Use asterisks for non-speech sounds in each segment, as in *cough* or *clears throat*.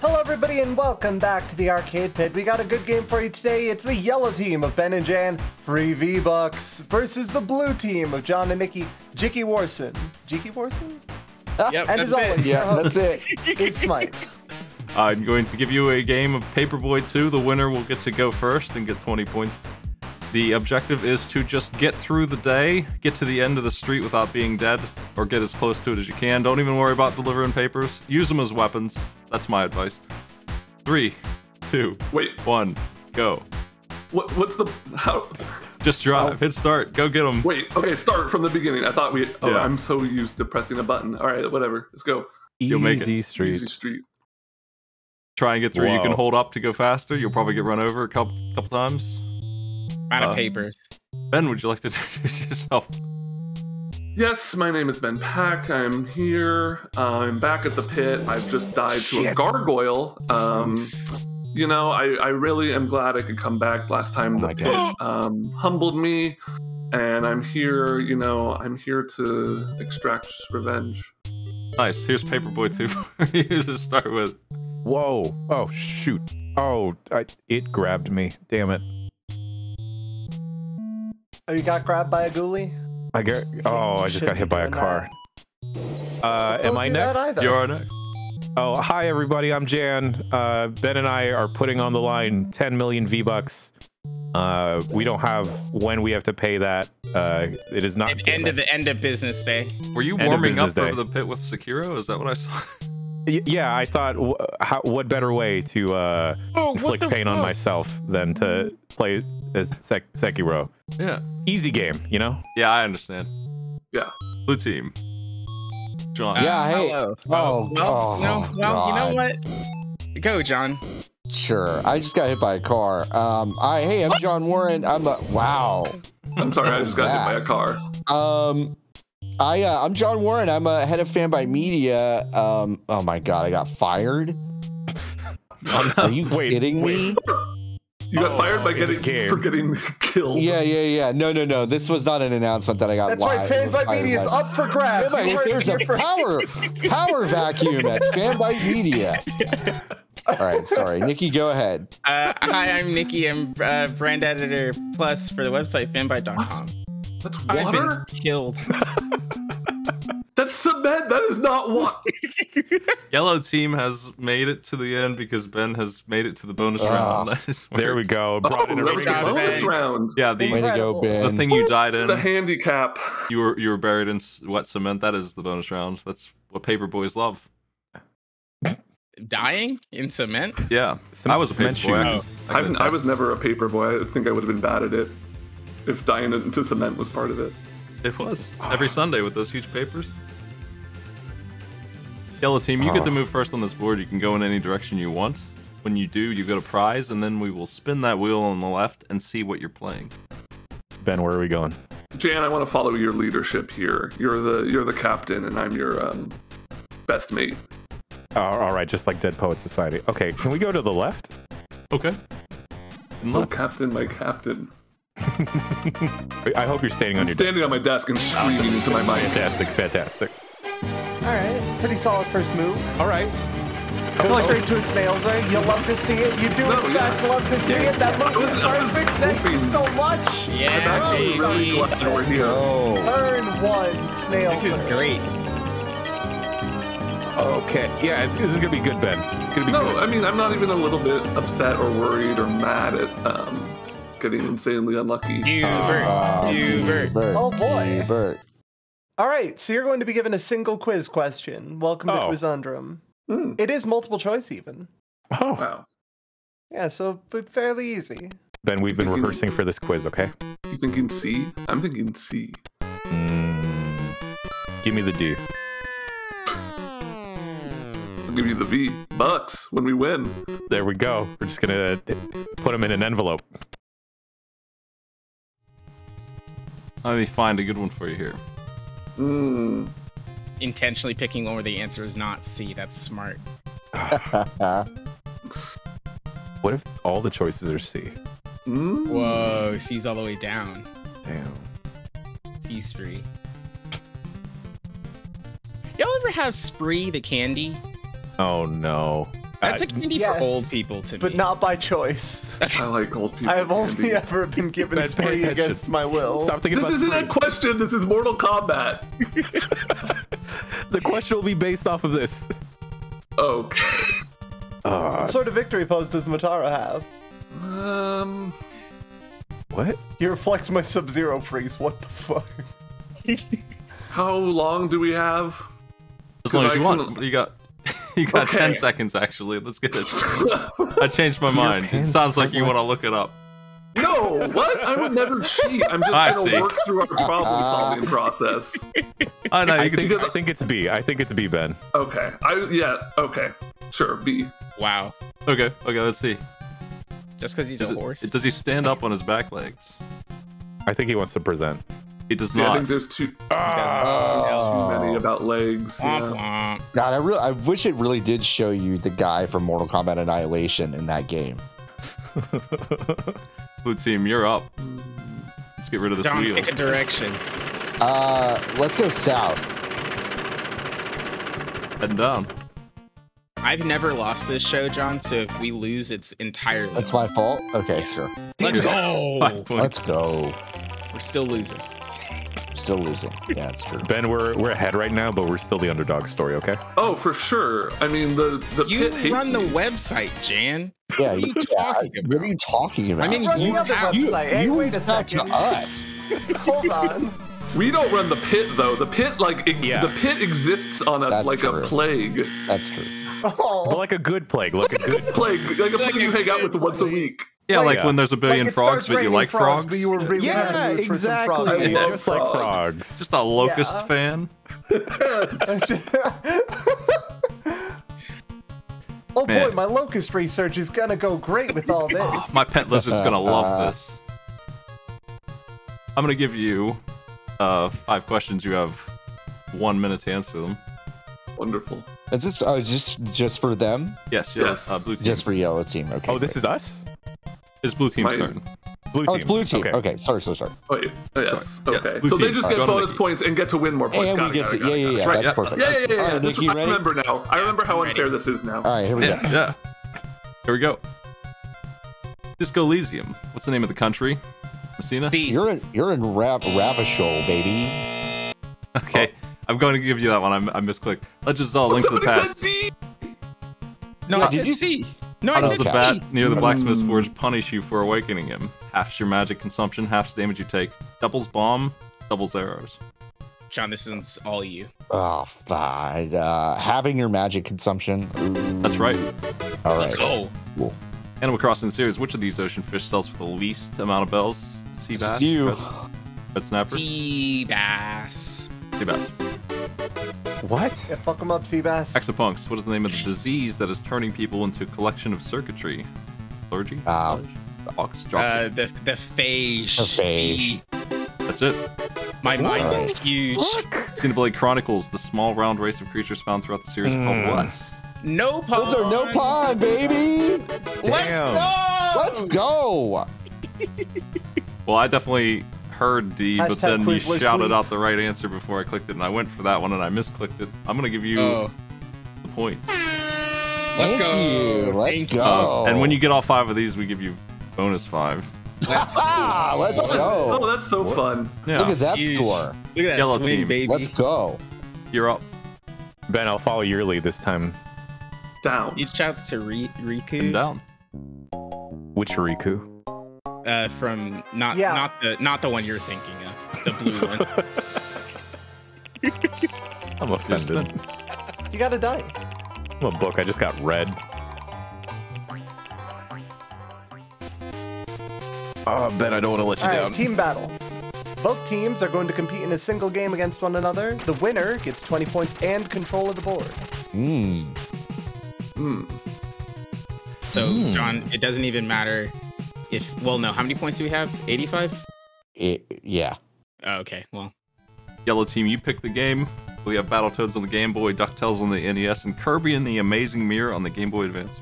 Hello, everybody, and welcome back to the Arcade Pit. We got a good game for you today. It's the yellow team of Ben and Jan, free V Bucks, versus the blue team of John and Niki, Jiki Warson. Jiki Warson? Yep, And as uh, that's it. always, Yeah, that's it. it. is Smite. I'm going to give you a game of Paperboy 2. The winner will get to go first and get 20 points. The objective is to just get through the day, get to the end of the street without being dead, or get as close to it as you can. Don't even worry about delivering papers. Use them as weapons. That's my advice. Three, two, Wait, one, go. what? What's the how? Just drive. Oh. Hit start. Go get them. Wait, okay, start from the beginning. I thought we. Oh, Yeah. I'm so used to pressing a button. All right, whatever. Let's go. You'll make it. Easy street. Easy street. Try and get through. You can hold up to go faster. You'll probably get mm-hmm. run over a couple couple times. Out Uh, of papers. Ben, would you like to *laughs* introduce yourself? Yes, my name is Ben Pack. I'm here. I'm back at the pit. I've just died to a gargoyle. Um, you know, I, I really am glad I could come back. Last time Oh the pit um, humbled me, and I'm here. You know, I'm here to extract revenge. Nice. Here's Paperboy 2 for you to start with. Whoa. Oh, shoot. Oh, I, it grabbed me. Damn it. Oh, you got grabbed by a ghoulie? I got. Oh, I just got hit by a doing car. Uh, Don't am I next? You're next. Oh, hi everybody. I'm Jan. Uh, ben and I are putting on the line 10 million V bucks. Uh, we don't have when we have to pay that. Uh, it is not. At end of the end of business day. Were you End warming up business over the pit with Sekiro? Is that what I saw? *laughs* Y- yeah, I thought, wh- how, what better way to uh, Oh, inflict pain on myself than to play as Sek- Sekiro? yeah. Easy game, you know. Yeah, I understand. Yeah. Blue team. John. Yeah, hey. Hello. Oh, well, oh, no, well, you know what? Go, John. Sure. I just got hit by a car. Um, I hey, I'm John Warren. I'm a wow. I'm sorry, I just was got hit by a car. Um, I uh, I'm John Warren. I'm a head of Fanbyte Media. Um, oh my God, I got fired. *laughs* Are you Wait, kidding me? You got Oh, fired by getting game. for getting *laughs* killed. Yeah, yeah, yeah. No, no, no. This was not an announcement that I got That's right, live. Fans It was by fired Media is up for grabs. Fanbyte, You heard it there's a power power vacuum at Fanbyte Media. *laughs* All right, sorry, Niki, go ahead. Uh, hi, I'm Niki. I'm uh, brand editor plus for the website fanbyte.com. That's I've been killed. *laughs* That's cement. That is not what. *laughs* Yellow team has made it to the end because Ben has made it to the bonus Ah. round. There we weird. go. Oh, Brought in that was the everything. Everybody- bonus round. Yeah, the Way to go, Incredible. the thing you died in, The handicap. you were you were buried in s- wet cement. That is the bonus round. That's what paper boys love. Dying in cement? Yeah, Some I was a cement paper boy. I shoes. I I, I was never a paper boy. I think I would have been bad at it if dying into cement was part of it. It was It's every Sunday with those huge papers. Yellow team, you get to Ah. move first on this board. You can go in any direction you want. When you do, you get a prize, and then we will spin that wheel on the left and see what you're playing. Ben, where are we going? Jan, I want to follow your leadership here. You're the you're the captain, and I'm your um, best mate. Oh, all right, just like Dead Poet Society. Okay, can we go to the left? Okay. And Oh, look, captain, my captain. *laughs* I hope you're standing on I'm your desk. standing on my desk and screaming into my mic. Fantastic, fantastic. All right, pretty solid first move. All right. Go straight to a snail's eye. You love to see it. You do, No, in fact, yeah. love to see Yeah. it. That look was- was I was perfect. Thank you so much. I'm Yeah, actually really baby. glad we're here. Turn one, snail's This is eye. great. Okay. Yeah, it's, this is gonna be good, Ben. It's gonna be No, good. I mean I'm not even a little bit upset or worried or mad at um, getting insanely unlucky. Hubert. Ah, Hubert. Hubert. Oh, boy. Hubert. All right, so you're going to be given a single quiz question. Welcome to Oh. Quizundrum. Mm, It is multiple choice, even. Oh, wow. Yeah, so but fairly easy. Ben, we've been Thank you. rehearsing for this quiz. Okay. You thinking C? I'm thinking C. Mm, give me the D. I'll give you the V. Bucks when we win. There we go. We're just gonna put them in an envelope. let me find a good one for you here. Mm. Intentionally picking one where the answer is not C. That's smart. *laughs* what if all the choices are C? Mm. Whoa, C's all the way down. Damn. C spree. Y'all ever have spree the candy? Oh no. That's a candy yes, for old people to But me. not by choice. *laughs* I like old people. I have only candy. ever been given Ben, pay spree against my will. Stop thinking This about isn't a question. This is Mortal Kombat. *laughs* The question will be based off of this. Okay. Uh, What sort of victory pose does Motaro have? Um. what? He reflects my Sub-Zero freeze. What the fuck? *laughs* How long do we have? As long as I you can- want. You got *laughs* you got Okay. 10 seconds actually. Let's get it. *laughs* I changed my mind. It pants sounds like you want to look it up. No, what? I would never cheat. I'm just I gonna see. work through our problem solving *laughs* process. I know I you can. think, I think it's B. I think it's B, Ben. Okay. I yeah. Okay. Sure. B. wow. Okay, okay, let's see. Just because he's Does, a it- horse. does he stand up on his back legs? I think he wants to present. He does See, I think there's too, Oh. too many about legs. Yeah. God, I really, I wish it really did show you the guy from Mortal Kombat Annihilation in that game. *laughs* Blue team, you're up. Let's get rid of this John, wheel. pick a direction. Uh, let's go south. Heading down. I've never lost this show, John. So if we lose, it's entirely. That's my fault. Okay, sure. Let's *laughs* go. Let's go. We're still losing. Still losing. Yeah, that's true. Ben, we're we're ahead right now, but we're still the underdog story. Okay. Oh, for sure. I mean, the the You pit hates run the me. website, Jan. Yeah, What are you *laughs* yeah, talking What about? are you talking about? I mean, Run you the have- you, website. Hey, you wait a reached out to us. *laughs* Hold on. We don't run the pit though. The pit like ex- Yeah. the pit exists on us That's like true. a plague. That's true. But Oh, like a good plague, like a good. *laughs* Plague, like a Like plague a you hang out good with once a week. Yeah, like yeah. when there's a billion like frogs, but you like frogs. but you were really Yeah, gonna lose for some exactly. frogs. I love Just like frogs. frogs. Just a locust Yeah. fan. *laughs* *laughs* oh boy, my locust research is gonna go great with all *laughs* this. Oh, my pet lizard's gonna Uh, love this. I'm gonna give you uh, five questions. You have one minute to answer them. Wonderful. Is this oh, just just for them? Yes, yes. Yes. Uh, blue team. Just for yellow team? Okay. Oh, this great. is us. It's blue team's My- turn. Blue Oh, team. it's blue team. Okay. Okay, sorry, sorry, sorry. Oh, Wait. Yes. Sorry. Okay. blue so they just Alright. get Go bonus points and get to win more points. And Got we it, get to it, got yeah, yeah, got yeah. right, That's yeah. perfect. Yeah, yeah, yeah, yeah. Alright, This, Niki, I remember now. I remember how unfair this is now. All right, here we go. Yeah, yeah. Here we go. Disco Elysium. What's the name of the country? Messina? D. You're in you're in Rav Revachol, baby. Okay. Oh. I'm going to give you that one. I, I misclicked. Legends of Zelda: Link to the Past. said D. no, Yeah, I did said you- C. No, I Oh, said the bat near the blacksmith's forge punish you for awakening him. Half's your magic consumption, half's the damage you take. Doubles bomb, doubles arrows. John, this is all you. Oh, fine. Uh, having your magic consumption. Ooh, That's right. All Let's right. go. Animal Crossing series. Which of these ocean fish sells for the least amount of bells? Sea bass, You. red, red snapper, Sea bass. sea bass. What? Yeah, fuck them up, Seabass. Exapunks. What is the name of the disease that is turning people into a collection of circuitry? Allergy. Uh, Fox Uh, the the phage. The phage. That's it. My mind is huge. Xenoblade Chronicles. The small round race of creatures found throughout the series Hmm. called what? Nopon. Those are Nopon, baby. Let's go. Let's go. Well, I definitely heard D, but then you shouted Sweet. out the right answer before I clicked it, and I went for that one and I misclicked it. I'm gonna give you Oh, the points. let's Thank go. you. Let's Thank go. Uh, and when you get all five of these, we give you bonus five. Let's *laughs* Ah, let's Oh, that's so fun. Yeah, Look at that Huge. score. Look at that Yellow swing, team. baby. Let's go. you're up Ben, I'll follow your lead this time. Down. Huge shouts to Ri- and Riku down. Which Riku? Uh, from not Yeah. not the not the one you're thinking of, the blue one. *laughs* I'm offended. You gotta die. I'm a book. I just got red. Oh, Ben, I don't want to let you All down. right, team battle. Both teams are going to compete in a single game against one another. The winner gets 20 points and control of the board. Hmm. Hmm. So Hmm. John, it doesn't even matter if well, no. How many points do we have? 85. Yeah. Oh, okay. Well, Yellow team, you pick the game. We have Battletoads on the Game Boy, DuckTales on the NES, and Kirby and the Amazing Mirror on the Game Boy Advance.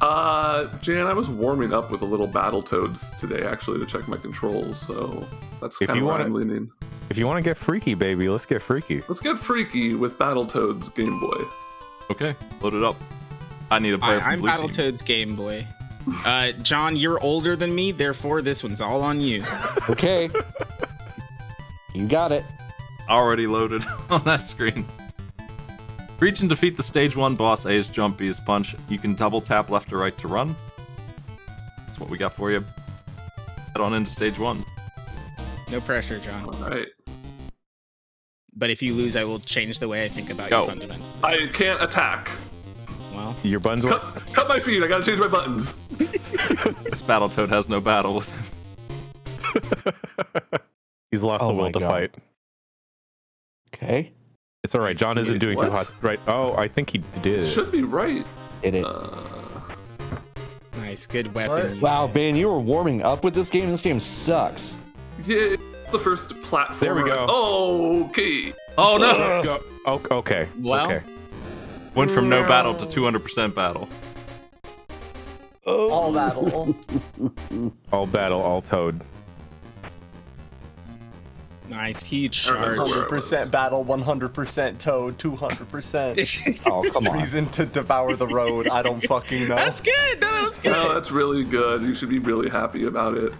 Uh, Jan, I was warming up with a little Battletoads today, actually, to check my controls. So that's If kind you of where wanna- I'm leaning. If you want to get freaky, baby, let's get freaky. Let's get freaky with Battletoads Game Boy. Okay, load it up. I need a player Hi, from I'm blue team. Battletoads Game Boy. Uh, John, you're older than me, therefore this one's all on you. *laughs* Okay. you got it. Already loaded *laughs* on that screen. Reach and defeat the stage one boss. A is jump, B is punch. You can double tap left or right to run. That's what we got for you. Head on into stage one. No pressure, John. All right. But if you lose, I will change the way I think about Go. you fundamentally. I can't attack. Well, Your buns Cut, cut my feet. I gotta change my buttons. *laughs* This battle toad has no battle with him. *laughs* He's lost Oh the will to God. fight. Okay. It's all right. John isn't doing too hot. Right. Oh, I think he did. Should be right. Did it. Uh, nice, good weapon. Wow, there. Ben, you were warming up with this game. This game sucks. yeah, the first platform. There we go. Oh, okay. Oh no! Let's go. Oh, okay. Well- okay. Went from no battle to 200% battle. Oh. All battle. *laughs* All battle, all toad. Nice, huge charge. 100% battle, 100% toad, 200%. *laughs* Oh, come on. Reason to devour the road. I don't *laughs* fucking know. That's good. No, that's good. No, that's really good. You should be really happy about it.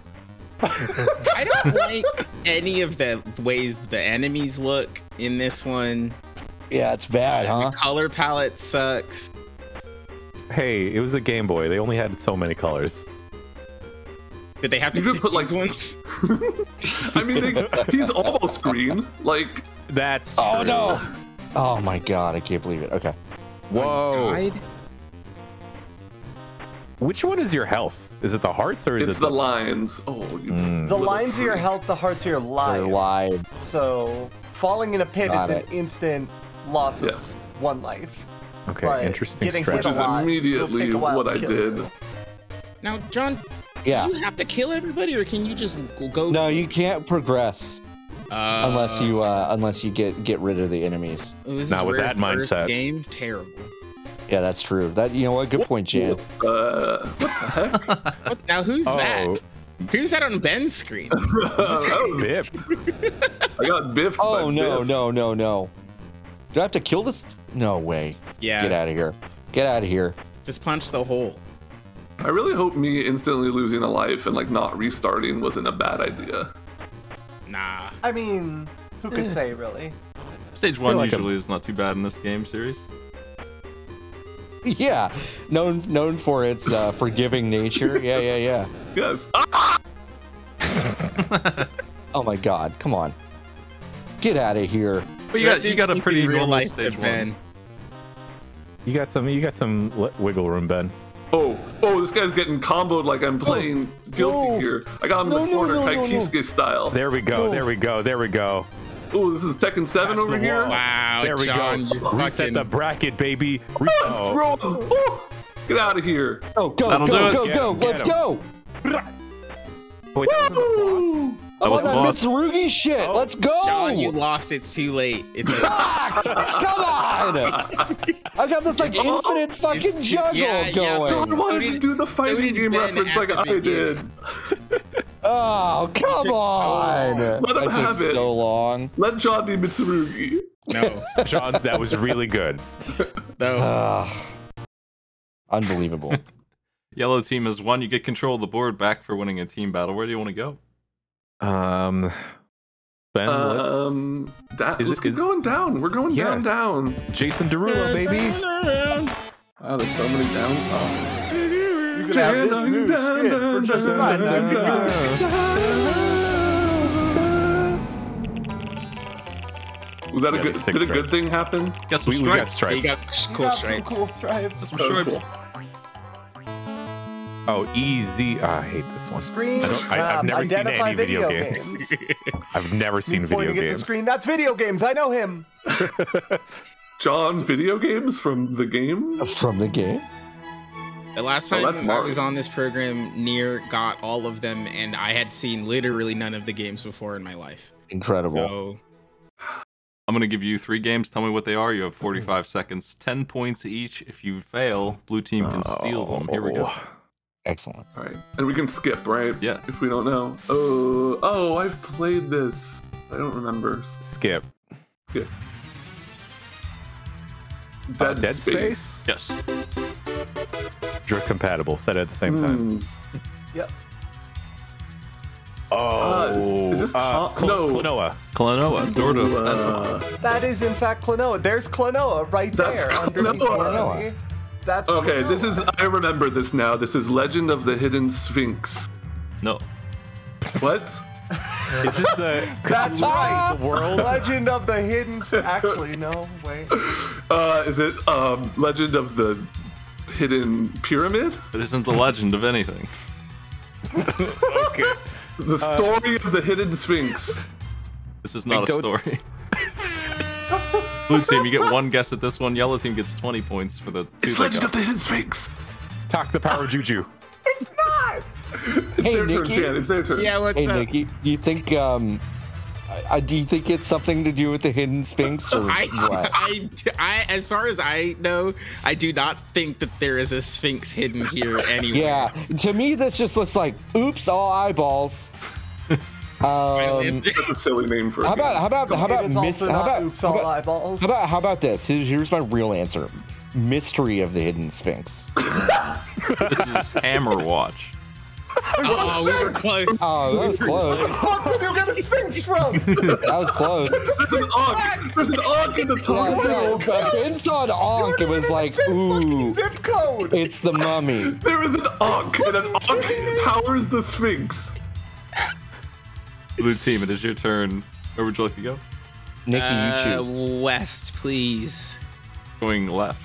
I don't like any of the ways the enemies look in this one. Yeah, it's bad, huh? The color palette sucks. Hey, it was a Game Boy. They only had so many colors. Did they have to You could pick put, like, these ones? *laughs* I mean, they, he's almost green. Like, That's. Oh true. no! Oh my god, I can't believe it. Okay. Whoa. Which one is your health? Is it the hearts or is it's it the lines. Oh, you. Mm. the little lines are your health, the hearts are your They're lives. So falling in a pit Got is it. an instant loss of Yes. one life. Okay, but interesting getting hit Which is lot immediately take a while what I did. you. Now, John, Yeah. do you have to kill everybody, or can you just go? No, you can't progress uh, unless you uh, unless you get get rid of the enemies. This Not is with that first mindset. Game terrible. Yeah, that's true. That you know what? Good point, Jan. Uh, what the heck? What, now who's Oh, that? Who's that on Ben's screen? *laughs* That was- bipped. I got biffed. Oh by no, Biff. no, no, no. Do I have to kill this? No way. Yeah, Get out of here. Get out of here. just punch the hole. I really hope me instantly losing a life and like not restarting wasn't a bad idea. Nah. I mean, who could say really? Stage one like usually is not too bad in this game series. *laughs* Yeah, known known for its uh, forgiving nature. Yeah, yeah, yeah. *laughs* Yes. Ah! *laughs* Oh my God, come on. Get out of here. But you got you got a pretty real normal life stage one. Ben. You got some. You got some wiggle room, Ben. Oh, oh, this guy's getting comboed like I'm playing oh, guilty no. here. I got him No, in the corner, no, no, no. Ky Kiske style. There we go. No. There we go. There we go. Oh, this is Tekken 7 Catch over the here. Wow, There we John, go. you Reset fucking. the bracket, baby. Re- Let's oh. him. Oh, get out of here. Oh, go, That'll do go, go, go. Let's him. go. Wait, that wasn't the boss. That I'm was on that boss. Mitsurugi shit. Oh. Let's go. John, you lost. It's too late. It's a, Ah, *laughs* come on. I got this like Oh, infinite fucking juggle yeah, yeah, going. John wanted did- to do the fighting did game Ben reference like I beginning. did. *laughs* Oh, come took so on. Let him that took have it. so long. Let John be Mitsurugi. no, *laughs* John, that was really good. no. Ah, *sighs* unbelievable. Yellow team has won. You get control of the board back for winning a team battle. Where do you want to go? Um, Ben, let's. Um, that, Is let's it- is- going down. We're going Yeah. down, down. Jason Derulo, baby. Wow, there's so many downs. Oh. You could have this new shit for just fun. Was that a good? the six Did a good thing happen? Got some We, we got stripes. You stripes. got You cool got some stripes. cool stripes. Some So stripes. cool. Oh, easy. Ah, I hate this one. Screen I I, I've grab, never seen any video, games. I've never seen Me video *laughs* pointing at the screen. That's video games. I know him. *laughs* John, video games from the game. From the game. The last Oh, time that's I Mario. was on this program, Near got all of them, and I had seen literally none of the games before in my life. Incredible. So I'm gonna give you three games. Tell me what they are. You have 45 seconds. 10 points each. If you fail, blue team can steal them. Here we go. Excellent. All right, and we can skip, right? Yeah. If we don't know. Oh, oh, I've played this. I don't remember. Skip. Good. Uh, Dead, Dead Space. Space? Yes. Drift compatible. Set it at the same time. Hmm. Yep. Oh. is this uh, Tom- Cl- no. Klonoa. Klonoa, Door to Ooh, uh, That is in fact Klonoa. There's Klonoa right That's there. underneath Klonoa. Klonoa. That's okay, this is. I remember this now. This is Legend of the Hidden Sphinx. No. What? Is this the *laughs* That's right. the world? Legend of the Hidden. Actually, no. Wait. Uh, is it um, Legend of the Hidden Pyramid? It isn't the legend of anything. *laughs* okay. The story of the Hidden Sphinx. This is not a don't- story. *laughs* Blue team, you get one guess at this one. Yellow team gets 20 points for the two It's Legend got. of the Hidden Sphinx. Talk the power of juju. It's not. It's Hey, their turn, Niki. Jan. It's their turn. Yeah, what's Hey, up? Niki, do you think um, uh, do you think it's something to do with the hidden sphinx or I, what? *laughs* I, I, as far as I know, I do not think that there is a sphinx hidden here *laughs* anywhere. Yeah, to me this just looks like oops, all eyeballs. *laughs* Um, That's a silly name for. how game. about how about how about miss, how about oops how all about, how about how about this? Here's, here's my real answer: mystery of the hidden sphinx. *laughs* This is Hammerwatch. Oh, we were close. Oh, that was close. Fuck, did you get a sphinx from? *laughs* That was close. There's an Ankh. There's an Ankh in the Yeah, top. yeah, but Ben saw an Ankh. It was like, ooh, Zip code. it's the mummy. There is an Ankh, and an Ankh powers the Sphinx. Blue team, it is your turn. Where would you like to go? Niki, you Uh, choose. west, please. Going left.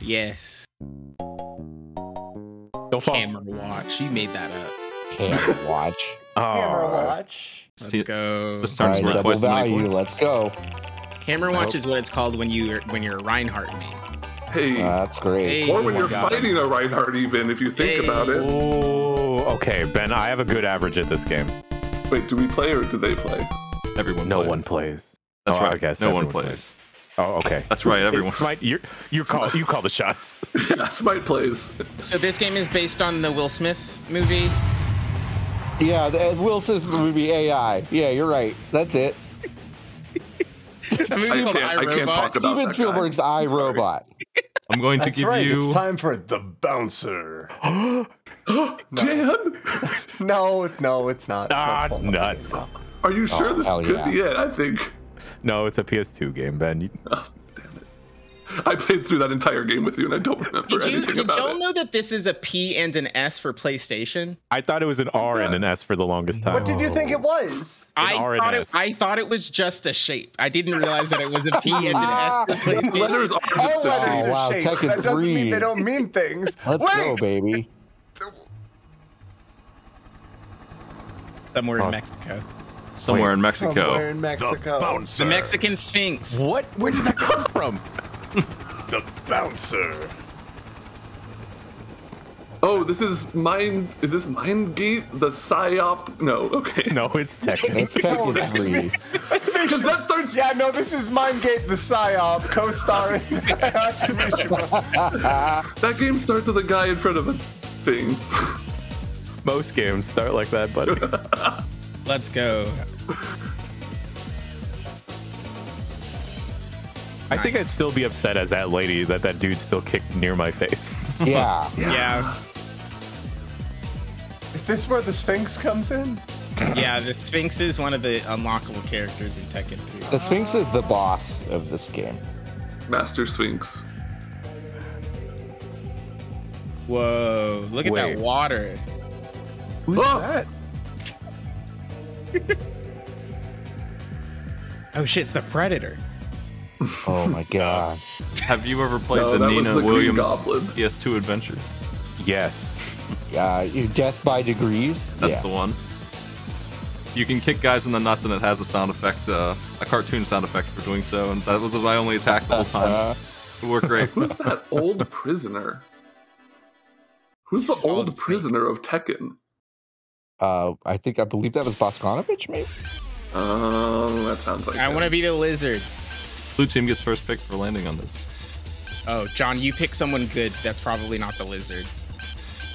Yes. Don't fall. Camera watch. You made that up. Can't *laughs* watch. Camera Oh, watch. Let's go. This All turns right, double twice as many value. Let's go. Hammerwatch Nope. is what it's called when you when you're a Reinhardt main. Hey. Uh, that's great. Hey. or when oh you're my God. fighting a Reinhardt, even if you think Hey. about it. Oh, okay, Ben. I have a good average at this game. Wait, do we play or do they play? Everyone No plays. one plays. That's Oh, I right. guess no one everyone plays. Oh, okay. *laughs* That's right, everyone. Smite, you you call you call the shots. *laughs* *laughs* yeah, Smite plays. So this game is based on the Will Smith movie. Yeah, the, uh, Will Smith movie AI. Yeah, you're right. That's it. That movie's I called can't- I can't talk about Steven. Spielberg's I Robot. I'm going to That's give right. you. It's time for the bouncer. *gasps* *gasps* *gasps* *gasps* Jan, *laughs* No, no, it's not. It's Ah, multiple. nuts. are you sure Oh, this could yeah. be it? I think. No, it's a PS2 game, Ben. You- Oh, damn it. I played through that entire game with you, and I don't remember Did you anything did about y'all know that this is a P and an S for PlayStation? I thought it was an R and an S for the longest time. What did you think it was? I R and thought it S. I thought it was just a shape. I didn't realize that it was a P and an S *laughs* for PlayStation. Letters are All a letters shape. are wow, shapes. Tekken That doesn't mean they don't mean things. Let's Wait! go, baby. Somewhere in. Mexico. somewhere in Mexico. Somewhere in Mexico. The bouncer. the Mexican Sphinx. What? Where did that come from? *laughs* The bouncer. Oh, this is Mind. Is this Mind Gate? The Psyop? No, okay. No, it's Tekken. *laughs* It's Tekken 3. Let's make Because that starts. Yeah, no, this is Mindgate the Psyop, co-starring *laughs* That game starts with a guy in front of a thing. Most games start like that, buddy. *laughs* Let's go. I think I'd still be upset as that lady that that dude still kicked near my face. *laughs* Yeah. Yeah. *laughs* Is this where the Sphinx comes in? Yeah, the Sphinx is one of the unlockable characters in Tekken 3. The Sphinx is the boss of this game. Master Sphinx. Whoa, look at Wait. that water. Who's Oh! that? *laughs* Oh shit, it's the Predator. Oh my god. Have you ever played No, the Nina the Green Williams Goblin. PS2 adventure? Yes. Uh, death by degrees. That's yeah. the one. You can kick guys in the nuts, and it has a sound effect, uh, a cartoon sound effect for doing so. And that was my only attack the whole time. Uh, It worked great. *laughs* Who's that old prisoner? Who's the old prisoner of Tekken? Uh, I think I believe that was Bosconovitch, maybe. Oh, that sounds like. I want to be the lizard. Blue team gets first pick for landing on this. Oh, John, you pick someone good. That's probably not the lizard.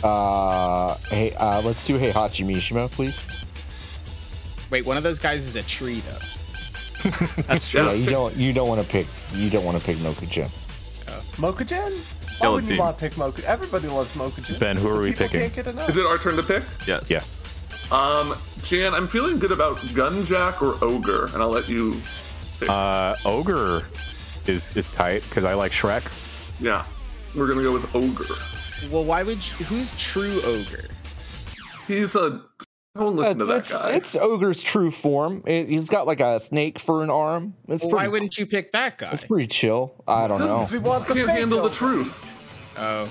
Uh, hey, uh, let's do Heihachi Mishima, please. Wait, one of those guys is a tree though. *laughs* That's true. Yeah, you don't you don't want to pick you don't want to pick Mokujin. Mokugen? Why wouldn't you want to pick Mokujin? Everybody loves Mokujin. Ben, who are we People picking? Can't get enough. Is it our turn to pick? Yes. Yes. Um, Jan, I'm feeling good about Gunjack or Ogre, and I'll let you pick. Uh, Ogre is is tight because I like Shrek. yeah, we're gonna go with Ogre. Well, why would you, who's true ogre? He's a. Don't listen to that it's, guy. it's ogre's true form. It, he's got like a snake for an arm. It's Well, pretty. why wouldn't you pick that guy? It's pretty chill. I don't know. Because we want the Can't handle the truth. Oh,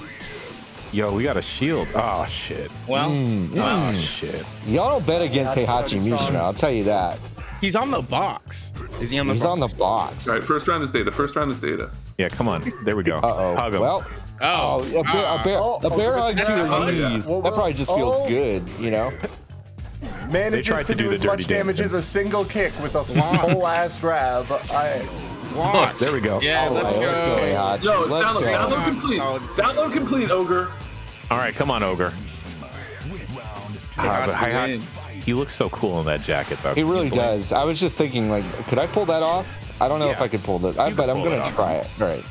Yo, we got a shield. Oh shit. well, Mm, well, Oh shit. Y'all don't bet against Yeah, Heihachi Mishima. I'll tell you that. he's on the box. Is he on the He's box? on the box. All right, first round is data. First round is data. Yeah, come on. There we go. Uh Hug oh. him. Well, Oh, oh, a bear, ah. a bear, Oh, a bear oh, hug to your not- knees. Well, that probably just feels oh. good, you know. Manages tried to, to do do, the as dirty much damage as a single kick with a *laughs* full ass grab. I, Watch. There we go. Yeah, All let's right, go. let's go, Heihachi. No, let's download, go. download complete. Oh, Download complete, Ogre. All right, come on, Ogre. Ah, but Heihachi Hi- he looks so cool in that jacket, though. He really does. I was just thinking, like, could I pull that off? I don't know if I could pull that, I, You but could I'm gonna try it. All right.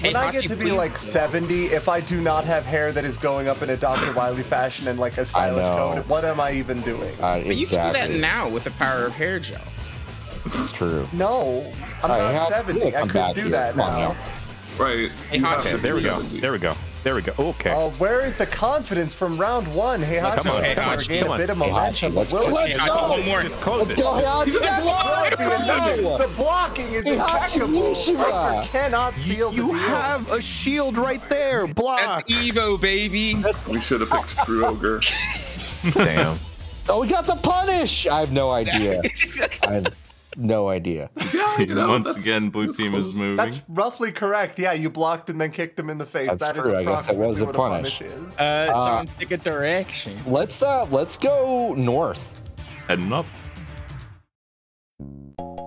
when I get to be please. like 70, if I do not have hair that is going up in a Dr. Wily fashion and like a stylish know. coat, what am I even doing? Uh, But you can do that now with the power of hair gel. It's true. No, I'm All right, not Heihachi, 70. I could back do to that now. now. Right. Hey, you Hot to Okay, there we go. There we go. There we go. Okay. Oh, where is the confidence from round one? Hey, Hachi, come on, hey, Heihachi, Hachi, gain a bit of Hey, Hachi, momentum. let's Will go. it? Hey, Heihachi, one more. Just close Let's it. go, Heihachi. He's Let's go! The blocking is Hey, Hachi impeccable. Mishima. Cannot seal the You deal. have a shield right there. Block. That's Evo, baby. We should have picked True Ogre. *laughs* Damn. Oh, we got the punish. I have no idea. *laughs* I have no idea. *laughs* Yeah, *laughs* you know, Once again, blue that's team is close. moving. That's roughly correct. Yeah, you blocked and then kicked him in the face. That's That is true. I guess that was approximately a what punish. is. Uh, John, pick a direction. Let's uh, let's go north. Heading up.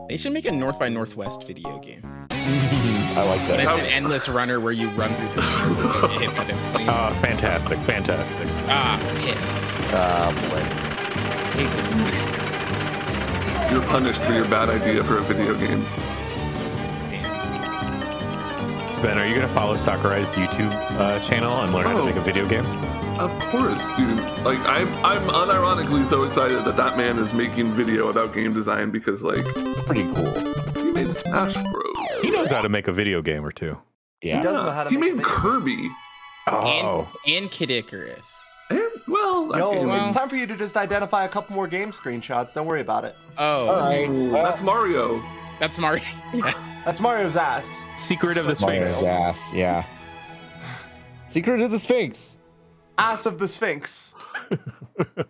They should make a North by Northwest video game. *laughs* I like But it's an endless runner where you run through the snow and it hits with a. Uh, fantastic. Fantastic. ah, piss. Uh, boy. Hate this game. You're punished for your bad idea for a video game. Ben, are you gonna follow Sakurai's YouTube uh, channel and learn how to Oh. make a video game? Of course, dude. Like I'm, I'm unironically so excited that that man is making video about game design because, like, Pretty cool. he made Smash Bros. He knows how to make a video game or two. He Yeah. does know how to he make a made video. Kirby. Oh. And, and Kid Icarus. And well, Yo, game well- it's time for you to just identify a couple more game screenshots. Don't worry about it. Oh, All right. Ooh, that's Mario. that's Mario. *laughs* That's Mario's ass. Secret of the Sphinx. Mario's Sphinx. ass. Yeah. Secret of the Sphinx. Ass of the Sphinx. *laughs* I'm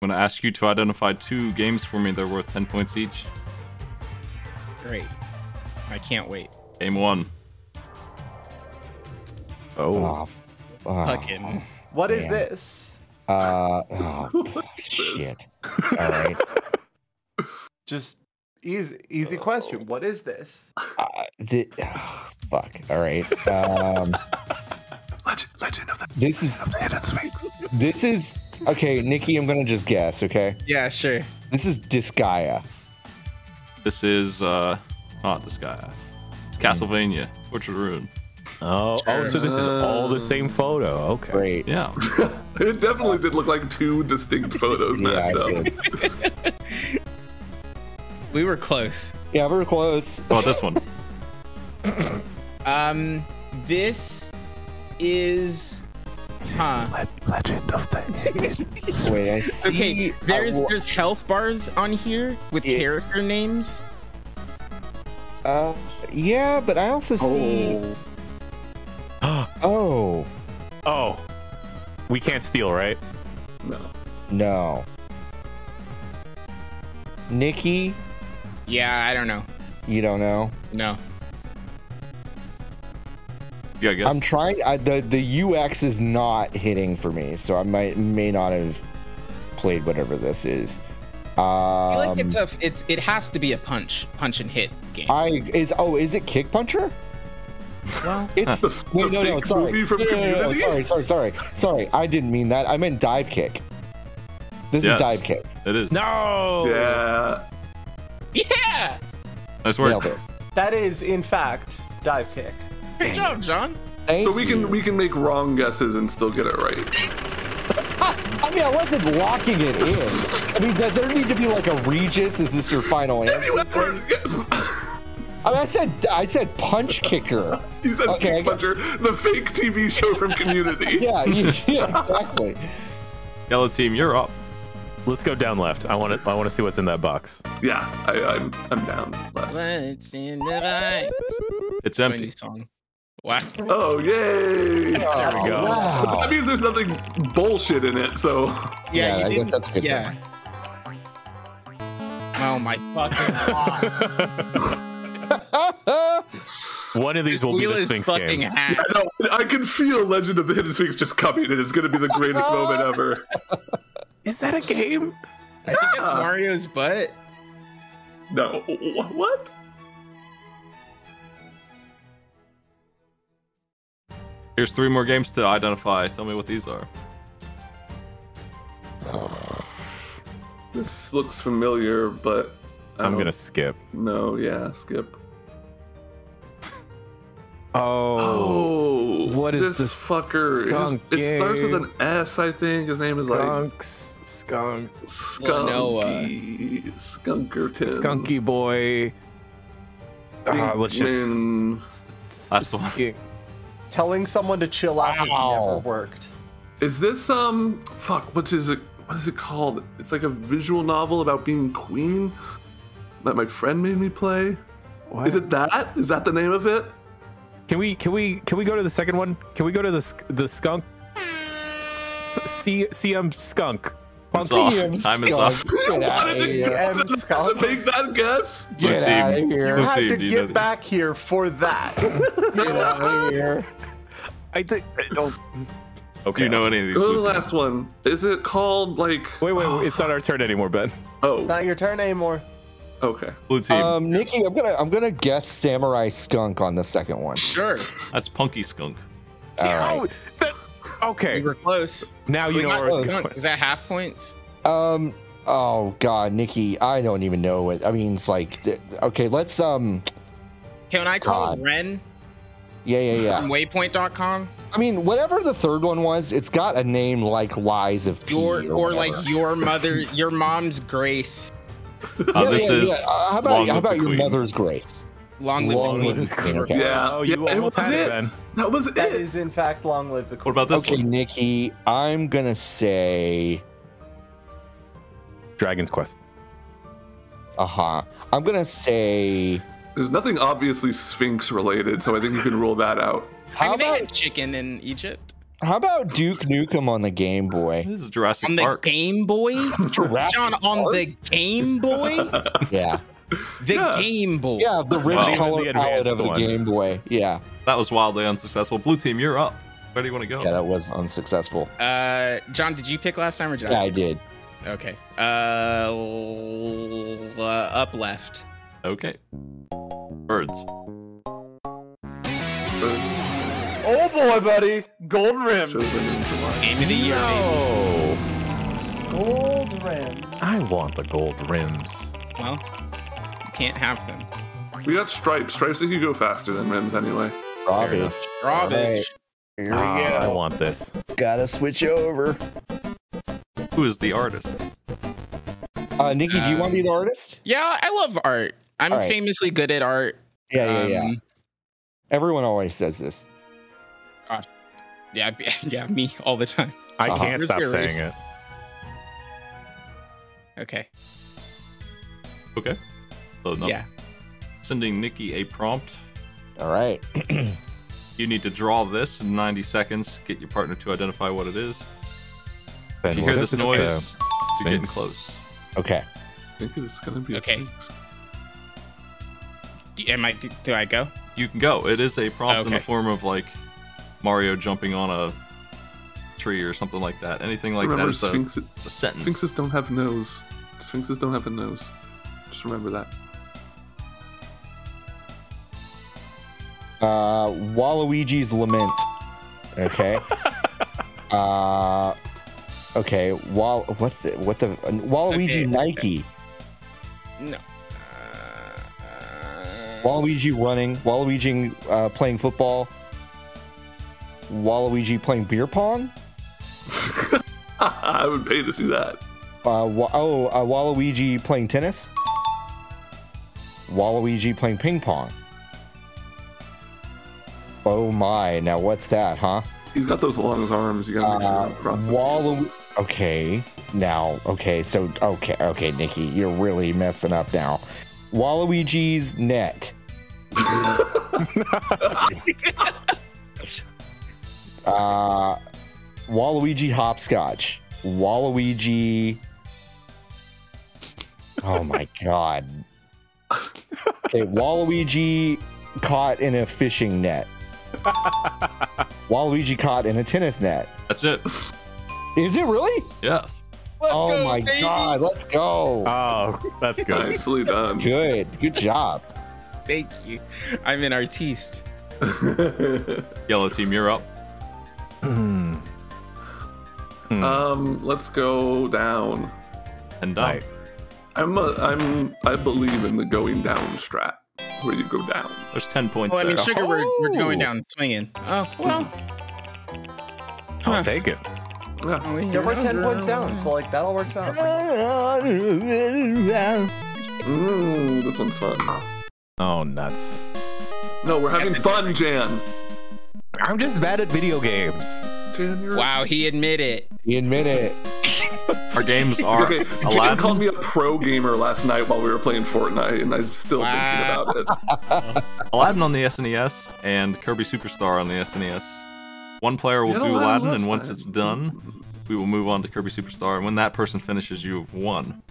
gonna ask you to identify two games for me. They're worth 10 points each. Great. I can't wait. Game one. Oh. Oh. oh, Fucking. What is Man. this? Uh. *laughs* Oh, *laughs* shit. All right. *laughs* Just easy, easy question. What is this? Uh, the, oh, fuck. All right. Um. Legend, Legend of the, This is of the Hidden Sphinx. this is okay, Niki. I'm gonna just guess. Okay. Yeah, sure. This is Disgaea. This is uh not this guy. It's Castlevania. Tortured Ruin. Oh, oh, so this is all the same photo. Okay. Great. Yeah. *laughs* it definitely did look like two distinct photos *laughs* Yeah, matched up. *laughs* We were close. Yeah, we were close. How about this one? Um, this is. Huh. Legend of the Wait, I see. Okay, there's wh- there's health bars on here with Yeah. character names. Uh, yeah, but I also see. Oh, *gasps* Oh. Oh. We can't steal, right? No. no. Niki, Yeah, I don't know. you don't know. No. Yeah, I guess. I'm trying. I, the the UX is not hitting for me, so I might may not have played whatever this is. Um, I feel like it's a it's it has to be a punch punch and hit game. I is oh is it Kick Puncher? Well, It's The- wait, the no no fake sorry movie from No, no, no, no, sorry sorry sorry sorry I didn't mean that I meant Divekick. This Yes. is Divekick. It is. No. Yeah. Yeah. Nice work. Nailed it. That is, in fact, Divekick. Good job, John. Thank So we you. can we can make wrong guesses and still get it right. *laughs* I mean, I wasn't locking it in. I mean, does there need to be like a Regis? Is this your final Have answer? You ever? I mean, I said I said punch kicker. *laughs* You said Okay, I Kick got- Puncher, the fake TV show from Community. *laughs* Yeah, you- yeah, exactly. Yellow team, you're up. Let's go down left. I want to. I want to see what's in that box. Yeah, I, I'm I'm down. Left. What's in the light? It's That's my empty. new song. Wow. Oh yay! Oh, there we go. Wow. That means there's nothing bullshit in it. So Yeah, you I didn't- that's a good Yeah. Oh my fucking god. *laughs* *laughs* One of these will be the is Sphinx game. hacked. no, I can feel Legend of the Hidden Sphinx just coming, and it's gonna be the greatest moment ever. *laughs* Is that a game? I think it's ah. Mario's butt. No, what? Here's three more games to identify. Tell me what these are. This looks familiar, but I I'm gonna skip. No, Yeah, skip. Oh. Oh, what is this, this fucker? Skunk it starts with an S, I think. His name is like Skunks. Skunk. Well, no, uh, Skunky, Skunkerton. Skunky boy. Ah, let's just. Last one. Telling someone to chill out has never worked. Is this um? Fuck. What's is it? What is it called? It's like a visual novel about being queen that my friend made me play. What? Is it that? Is that the name of it? Can we can we can we go to the second one? Can we go to the the skunk? S- C CM skunk. It's off. TM Time is skunk. up. Get Why out you here. To, to make that guess? Get Let's out of see. You had to you get know- back here for that. *laughs* Get out of here. I think. I don't. Okay. Do you know any of these? Go to the last one. Is it called like? Wait, wait, wait. *sighs* It's not our turn anymore, Ben. Oh, it's not your turn anymore. Okay. Blue team. Um, Niki, I'm gonna I'm gonna guess Samurai Skunk on the second one. Sure. That's Punky Skunk. All right. Oh, that, okay. We were close. Now We you know got where it's skunk. going. Is that half points? Um. Oh God, Niki, I don't even know what. I mean, it's like, okay, let's um. Can I call God. Ren Yeah, yeah, yeah. from yeah. Waypoint.com? I mean, whatever the third one was, it's got a name like Lies of P Your or, or like your mother, your mom's grace. Uh, Yeah, this yeah, is yeah. Uh, how about Long how about your Queen. mother's grace? Long live Long the live queen. the queen, okay. Yeah. Oh, you Yeah, it almost was had it, it. Ben. That was That it. is, in fact, long live the What queen. about this Okay, one? Niki, I'm gonna say, Dragon's Quest. uh huh. I'm gonna say, There's nothing obviously Sphinx related, so I think you can rule that out. I how mean, they about had chicken in Egypt. How about Duke Nukem on the Game Boy? This is Jurassic On the Game Boy? *laughs* Jurassic John, on Park? the Game Boy? *laughs* Yeah, The Yeah. Game Boy. yeah, the rich Wow. color The palette of advanced the one. Game Boy. Yeah, That was wildly unsuccessful. Blue team, you're up. Where do you want to go? yeah, that was unsuccessful. Uh, John, did you pick last time or John? Yeah, I did. Okay. Uh, l- uh, up left. Okay. Birds. Oh boy, buddy. Golden rim. Chosen in July. Game of the year, baby. No. Gold rim. I want the gold rims. Well, you can't have them. We got stripes. Stripes that could go faster than rims anyway. Robbie. enough. Garbage. Here Ah, we I want this. Gotta switch over. Who is the artist? Uh, Niki, do you want to be the artist? Yeah, I love art. I'm All right. famously good at art. Yeah, yeah, yeah. Um, Everyone always says this. Yeah, *laughs* yeah, me all the time. I Uh-huh. can't Where's stop your saying it. Okay. Okay. So no. Yeah. Sending Niki a prompt. All right. *clears throat* You need to draw this in 90 seconds. Get your partner to identify what it is. Ben, you hear if this it's, noise, uh, you're getting close. Okay. I think it's gonna be a Okay. Sphinx. Am I? Do, do I go? You can go. It is a prompt in the form of like Mario jumping on a tree or something like that. Anything like remember, that is a, Sphinx, it's a sentence. Sphinxes don't have nose. Sphinxes don't have a nose. Just remember that. Uh, Waluigi's Lament. Okay. *laughs* uh, Okay, Wall. What the? What the? uh, Waluigi Okay. Nike. No. Uh, Waluigi running. Waluigi uh, playing football. Waluigi playing beer pong. *laughs* I would pay to see that. Uh, wa- oh, uh, Waluigi playing tennis. Waluigi playing ping pong. Oh my! Now what's that, huh? He's got those long arms. You gotta make sure Uh. Walu. Okay, now okay, so okay, okay, Niki, you're really messing up now. Waluigi's net. *laughs* *laughs* uh, Waluigi hopscotch. Waluigi. Oh my god. Okay, Waluigi caught in a fishing net. Waluigi caught in a tennis net. That's it. Is it really? Yeah. let's oh go, my baby. god, let's go. Oh, that's good. Nicely done. Good. Good job. Thank you. I'm an artiste. *laughs* Yellow team, you're up. Hmm. Hmm. um, let's go down. And done. Right. I'm a, I'm I believe in the going down strat where you go down. There's 10 points Oh, I mean, there. sugar, we're, we're going Oh. down swinging. Oh, well. I'll take it. Yeah. Oh, Yeah, we're 10 points down, so like that'll work out. Mm, this one's fun. Oh, nuts. No, we're having fun, Jan. I'm just bad at video games. Jan, you're Wow, he admitted. You admit it. Our games *laughs* are Okay, Jan Aladdin. called me a pro gamer last night while we were playing Fortnite, and I'm still Wow. thinking about it. *laughs* Aladdin on the SNES and Kirby Superstar on the SNES. One player will do Aladdin Aladdin, and once time. it's done, we will move on to Kirby Superstar. And when that person finishes, you've won.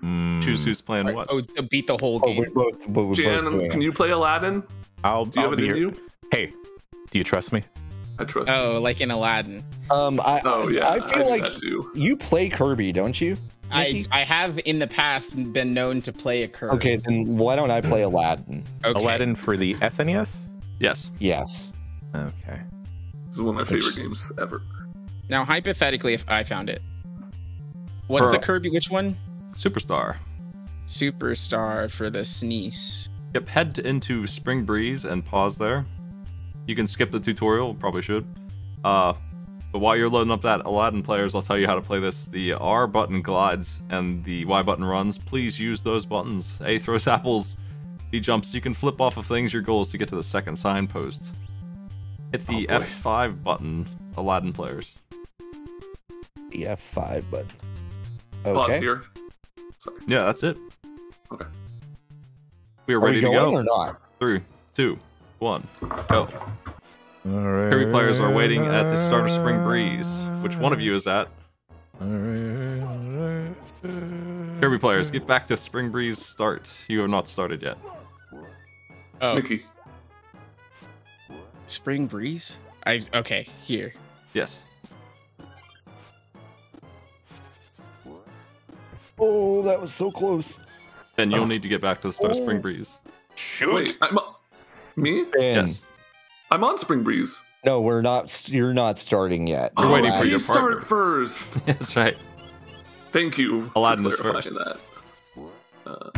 Hmm. Choose who's playing what. Oh, to beat the whole Oh, game. we're both. We're Jan, doing can you play Aladdin? I'll, Do you I'll have it be in here. you? Hey, do you trust me? I trust. you. Oh, like in Aladdin. Um, I, Oh yeah, I feel do like you play Kirby, don't you? I, Niki? I have in the past been known to play a Kirby. Okay, then why don't I play Aladdin? Okay. Aladdin for the SNES? Yes. Yes. Okay. This is one of my favorite Which- games ever. Now, hypothetically, if I found it, what's For- the Kirby? Which one? Superstar. Superstar for the SNES. Yep, head into Spring Breeze and pause there. You can skip the tutorial, probably should. Uh, but while you're loading up that Aladdin players, I'll tell you how to play this. The R button glides and the Y button runs. Please use those buttons. A throws *laughs* apples, B jumps. You can flip off of things. Your goal is to get to the second signpost. Hit the Oh. F5 button, Aladdin players. The F5 button. Pause Okay. here. Sorry. Yeah, that's it. Okay. We are Are ready we to going go. or not? Three, two, one, go. All right. Kirby players are waiting at the start of Spring Breeze. Which one of you is at? Kirby players, get back to Spring Breeze start. You have not started yet. Oh, Mickey. Spring Breeze. I okay here. Yes. Oh, that was so close. Then you'll oh. need to get back to the start of Spring Breeze. Shoot. Wait, I'm me? Ben, Yes. I'm on Spring Breeze. no, we're not. You're not starting yet. You're waiting oh, for your please partner. start first. *laughs* That's right. Thank you. Aladdin for clarifying first. That. Uh,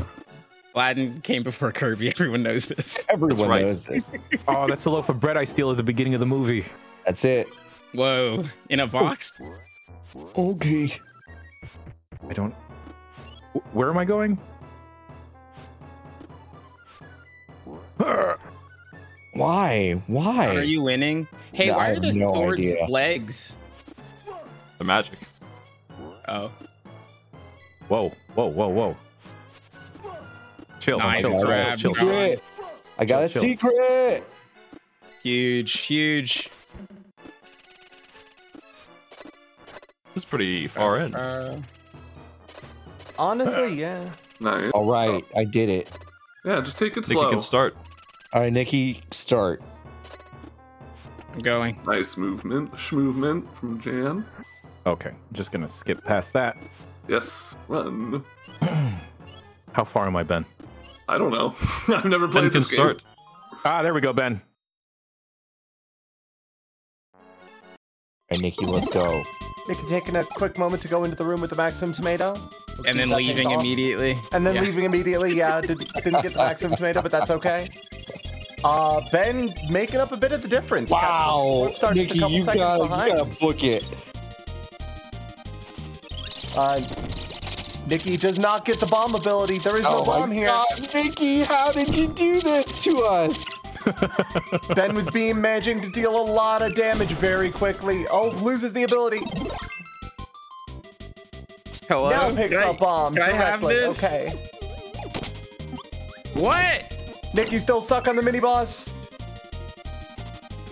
Aladdin came before Kirby. *laughs* Everyone knows this. *laughs* Everyone right. knows this. Oh, that's a loaf of bread I steal at the beginning of the movie. That's it. Whoa! In a box. Okay. I don't. Where am I going? Why? Why? Are you winning? Hey, No, I why are have the no swords idea. legs? The magic. Oh, Whoa, whoa, whoa, whoa. Chill, Nice chill, I got grab, a chill, chill. Secret. I got a Chill, chill. secret. huge, huge. This is pretty far in. Uh, Honestly, *laughs* yeah. nice. All right, I did it. Yeah, just take it Niki slow. can start. All right, Niki, start. I'm going. Nice movement. Schmovement from Jan. Okay, just gonna skip past that. Yes, run. *clears throat* How far am I, Ben? I don't know. *laughs* I've never Ben played can this game. start. Ah, there we go, Ben. All right, Niki, let's go. Niki taking a quick moment to go into the room with the maximum tomato. Let's And then if that pays leaving immediately. And then Yeah. leaving immediately. Yeah, did, didn't get the maximum tomato, but that's okay. Uh, Ben making up a bit of the difference. Wow, Niki, you gotta, you gotta book it. Uh, Niki does not get the bomb ability. There is no Oh bomb my here. God, Niki, how did you do this to us? *laughs* Ben with Beam managing to deal a lot of damage very quickly. Oh, loses the ability. Hello. Now picks Can I- bomb Can I have directly. this? Okay. What? Niki's still stuck on the mini boss.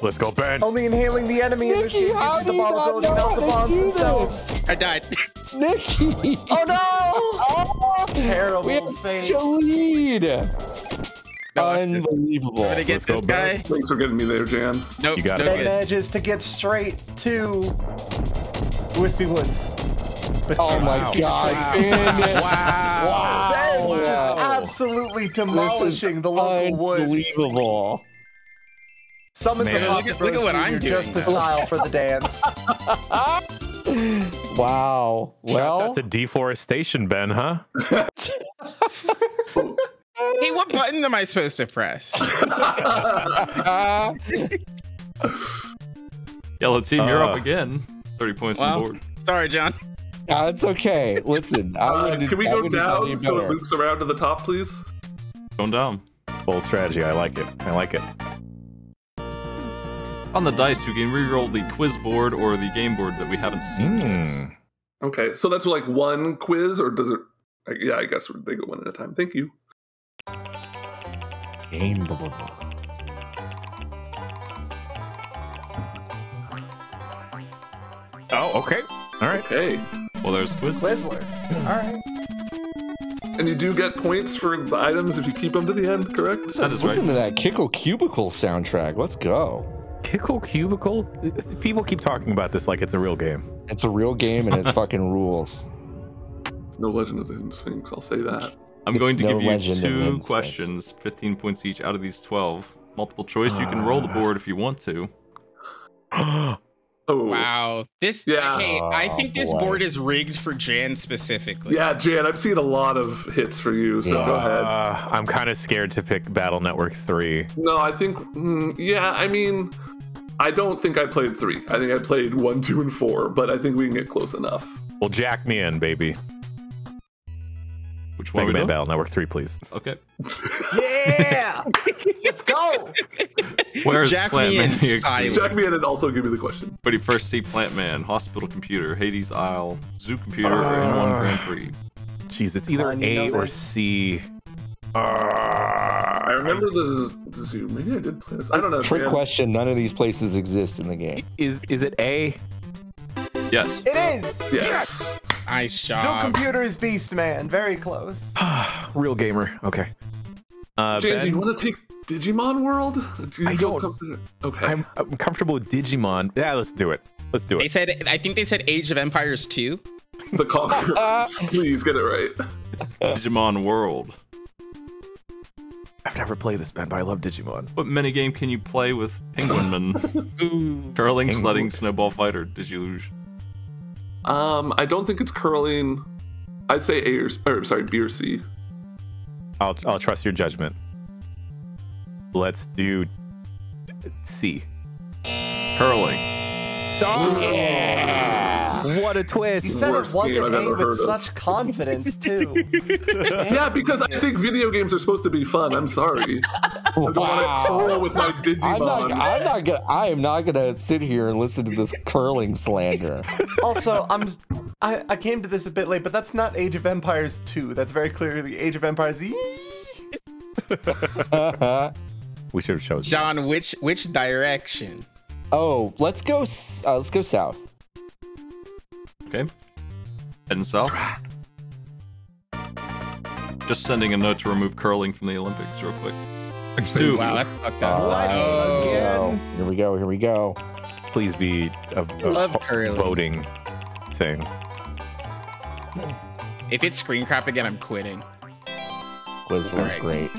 Let's go, Ben. Only inhaling the enemy in this Niki, game gives you the do bomb not ability, not the bombs themselves. I died. *laughs* Niki! Oh no! Oh, *laughs* Terrible We have fate. such a lead. No. Unbelievable. I'm gonna get Let's go, guy. Ben. Thanks for getting me there, Jan. Nope. You got no it. Ben manages to get straight to Wispy Woods. But Oh my Wow. god, Ben. Wow. Ben Wow. just absolutely demolishing the local woods. unbelievable. Summons Man. a Look at- look at what I'm doing just the style for the dance. *laughs* Wow. Shouts Well, out to deforestation, Ben, huh? *laughs* Hey, what button am I supposed to press? *laughs* uh, Yellow team, you're Uh. up again. 30 points on Well, the board. sorry, John. Uh, it's okay. Listen, I Uh, wouldn't- can we go wouldn't have done any down so it better. loops around to the top, please? Going down. Bold strategy. I like it. I like it. On the dice, you can re-roll the quiz board or the game board that we haven't seen yet. Mm. Okay, so that's like one quiz, or does it? Yeah, I guess they go one at a time. Thank you. Game board. Oh, okay. All right. Okay, Well, there's quiz. Twizzler. Hmm. All right. and you do get points for the items if you keep them to the end, correct? That is Listen right. to that Kickle Cubicle soundtrack. Let's go. Kickle Cubicle? People keep talking about this like it's a real game. It's a real game and it *laughs* fucking rules. It's no Legend of the Hidden Sphinx. I'll say that. I'm It's going to no give you legend two questions, 15 points each out of these 12. Multiple choice. You can roll the ah. board if you want to. *gasps* *gasps* Oh, Wow. This. Yeah. Hey, I Oh, think this boy. board is rigged for Jan specifically. Yeah, Jan, I've seen a lot of hits for you, so go ahead. Uh, I'm kind of scared to pick Battle Network 3. No, I think, mm, yeah, I mean, I don't think I played three. I think I played one, two, and four, but I think we can get close enough. Well, jack me in, baby. Which one Mega we Man doing? Battle Network 3, please. Okay. Yeah! *laughs* Let's go! *laughs* Where's Jack Plant me Man in *laughs* silence. Jack me in and also give me the question. But you first see Plant Man, Hospital Computer, Hades Isle, Zoo Computer, or Uh. N1 Grand Prix. Jeez, it's either A or this. C. Uh, I remember the zoo. Maybe I did play this. I don't know. Trick Jan. question. None of these places exist in the game. Is is it A? Yes. It is! Yes. Nice Zoo job. Computer is Beast Man. Very close. *sighs* Real gamer. Okay. Uh, Jan, ben, do you want to take Digimon World? Do you I don't. comfortable- Okay. I'm, I'm comfortable with Digimon. Yeah, let's do it. Let's do it. They it. said. I think they said Age of Empires 2. the Conquerors. *laughs* Please get it right. Digimon World. I've never played this, Ben, but I love Digimon. What minigame can you play with Penguin Man? *laughs* Curling, Penguin. sledding, snowball fighter, Digiluge. Um, I don't think it's curling. I'd say A or, or sorry, B or C. I'll I'll trust your judgment. Let's do C. Curling. What a twist! You said it Worst game wasn't I've A with heard of. such confidence, too. *laughs* Yeah, because I think video games are supposed to be fun. I'm sorry. I don't want to troll with my Digimon. I'm not. I'm not gonna. I am not gonna sit here and listen to this curling slander. also, I'm I, I came to this a bit late, but that's not Age of Empires 2. That's very clearly Age of Empires. *laughs* *laughs* We should have chosen. John, which which direction? oh, let's go. Uh, let's go south. Okay. Heading south. Just sending a note to remove curling from the Olympics real quick. Next two. Wow, that's fucked up. What? Oh, Again? Here we go. Here we go. Please be a, a Love vo- voting thing. if it's screen crap again, I'm quitting. Quizler, Alright. great.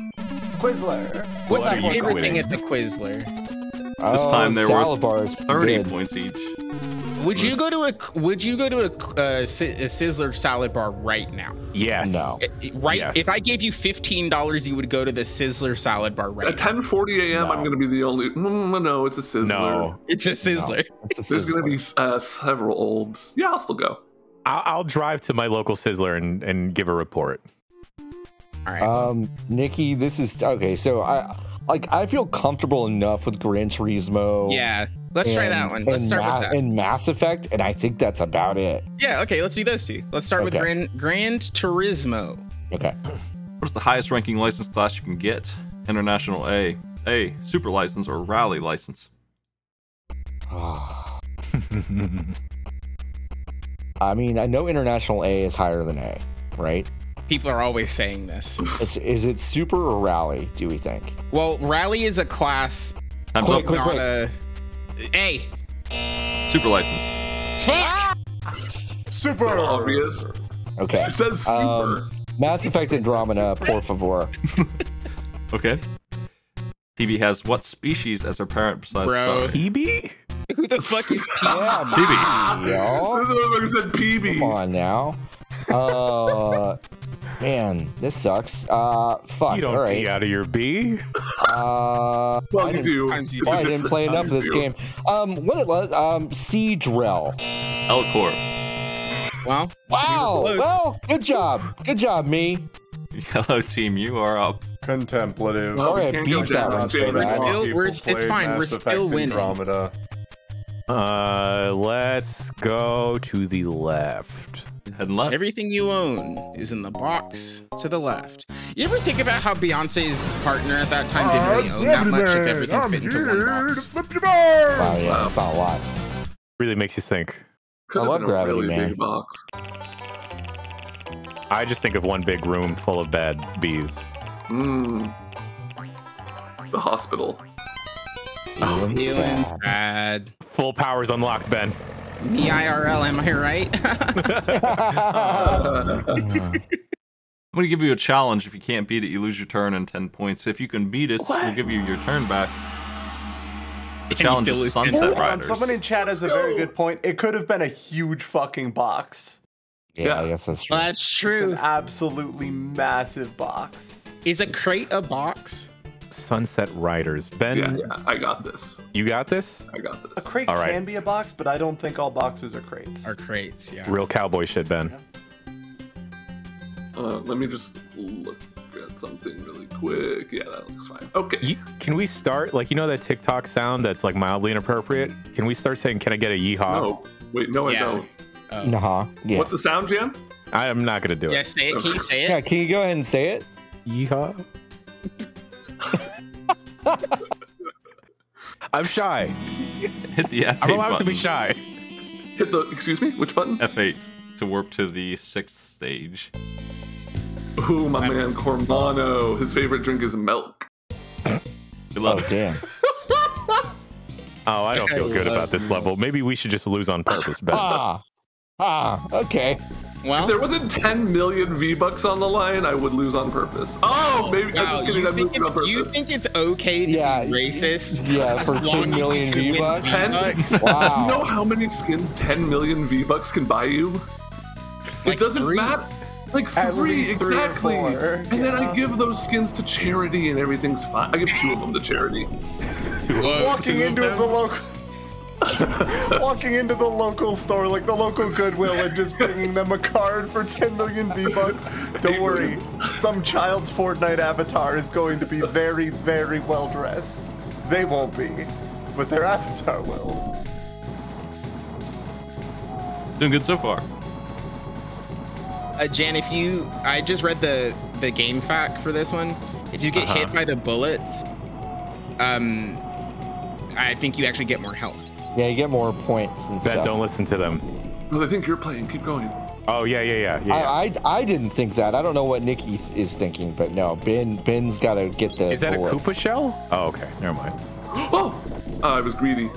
Quizler. What's Well, your favorite quitting. thing at the Quizler? This time they were salad bars. 30 good. points each. Would you go to a Would you go to a, uh, a Sizzler salad bar right now? Yes. No. I- I- Right. Yes. If I gave you fifteen dollars, you would go to the Sizzler salad bar right now. At now. 10:40 a.m., I'm going to be the only. Mm, no, it's a Sizzler. No. It's a Sizzler. It's a There's going to be uh, several olds. Yeah, I'll still go. I'll, I'll drive to my local Sizzler and, and give a report. All right. Um, Niki, this is okay. So I like I feel comfortable enough with Gran Turismo. yeah. Let's try that one. Let's start Ma- with that. And Mass Effect, and I think that's about it. Yeah. Okay. Let's do those two. Let's start with Okay. Grand Grand Turismo. Okay. What is the highest ranking license class you can get? International A, A, super license, or rally license? *sighs* I mean, I know International A is higher than A, right? People are always saying this. Is, is it Super or Rally? Do we think? Well, Rally is a class, Time's Quick, up. quick, not quick. a. A. Super license. Fuck! Super. So obvious. Okay. It says super. Um, Mass Effect Andromeda, por favor. *laughs* Okay. PB has what species as her parent besides Bro. Sarah? PB? Who the fuck is P? Yeah, PB. yo. this motherfucker said Come PB. on now. Uh, man, this sucks. Uh, fuck. You don't All right. pee out of your B. Uh, Well, I you didn't- do. Well, I didn't play enough of this do. game. Um, what it was? Um, Siege Rel. Elcor. Well, Wow. Well, good job. Good job, me. Yellow team, you are up. Contemplative. Well, we Sorry, can't go beat that one so January bad. 12th. Still- we're- it's played fine, we're still winning. Andromeda. Uh, let's go to the left. Heading left. everything you own is in the box to the left. You ever think about how Beyonce's partner at that time didn't really own that much if everything fit into one box? flip your bar. Wow, yeah, that's not a lot. Really makes you think. Could I love Gravity, really man. box. I just think of one big room full of bad bees. Mm. The hospital. Feeling Feeling sad. sad. Full powers unlocked, Ben. Me IRL, am I right? *laughs* I'm gonna give you a challenge. If you can't beat it, you lose your turn and ten points. If you can beat it, we'll give you your turn back. The And challenge is Sunset Hold on, Riders. someone in chat has a very good point. It could have been a huge fucking box. yeah, I guess that's true. That's Just true. an absolutely massive box. Is a crate a box? Sunset Riders. Ben, Yeah, yeah, I got this. you got this? I got this. A crate All right. can be a box, but I don't think all boxes are crates. Are crates, yeah. Real cowboy shit, Ben. Uh, let me just look at something really quick. Yeah, that looks fine. Okay. Ye- Can we start like you know that TikTok sound that's like mildly inappropriate? Can we start saying, "Can I get a yeehaw"? No, wait, no, I don't. Oh. Nah. Yeah. What's the sound, Jan? I'm not gonna do it. Yeah, say it. Can you say it? Yeah, can you go ahead and say it? Yeehaw. I'm shy. Hit the F8 I'm allowed to be shy. Hit the. Excuse me. Which button? F8 to warp to the sixth stage. Ooh, my man Cormano. His favorite drink is milk. Good Oh damn. *laughs* Oh, I don't feel good about this level. Maybe we should just lose on purpose, Ben. Ah. Ah. Okay. Well, If there wasn't 10 million V bucks on the line, I would lose on purpose. Oh, maybe. I'm just kidding. you I'm think, losing on it's, you think it's okay to Yeah, be racist? yeah, for long 10 as you million can win V-Bucks? V-Bucks? *laughs* Do Wow. you know how many skins 10 million V bucks can buy you? Like it doesn't three? matter. Like At three, three exactly. four, And then I give those skins to charity and everything's fine. I give two of them to charity. *laughs* Whoa, Walking two into them? the local. *laughs* Walking into the local store, like the local Goodwill, and just bringing them a card for 10 million V bucks. Don't worry, some child's Fortnite avatar is going to be very, very well dressed. They won't be, but their avatar will. Doing good so far. Uh, Jan, if you, I just read the the game fact for this one. If you get Uh-huh. hit by the bullets, um, I think you actually get more health. Yeah, you get more points and Ben, stuff. don't listen to them. No, they think you're playing. Keep going. Oh yeah, yeah, yeah, yeah. yeah. I, I I didn't think that. I don't know what Niki is thinking, but no, Ben Ben's got to get the. Is that bullets. a Koopa shell? Oh, okay. Never mind. Oh, uh, I was greedy.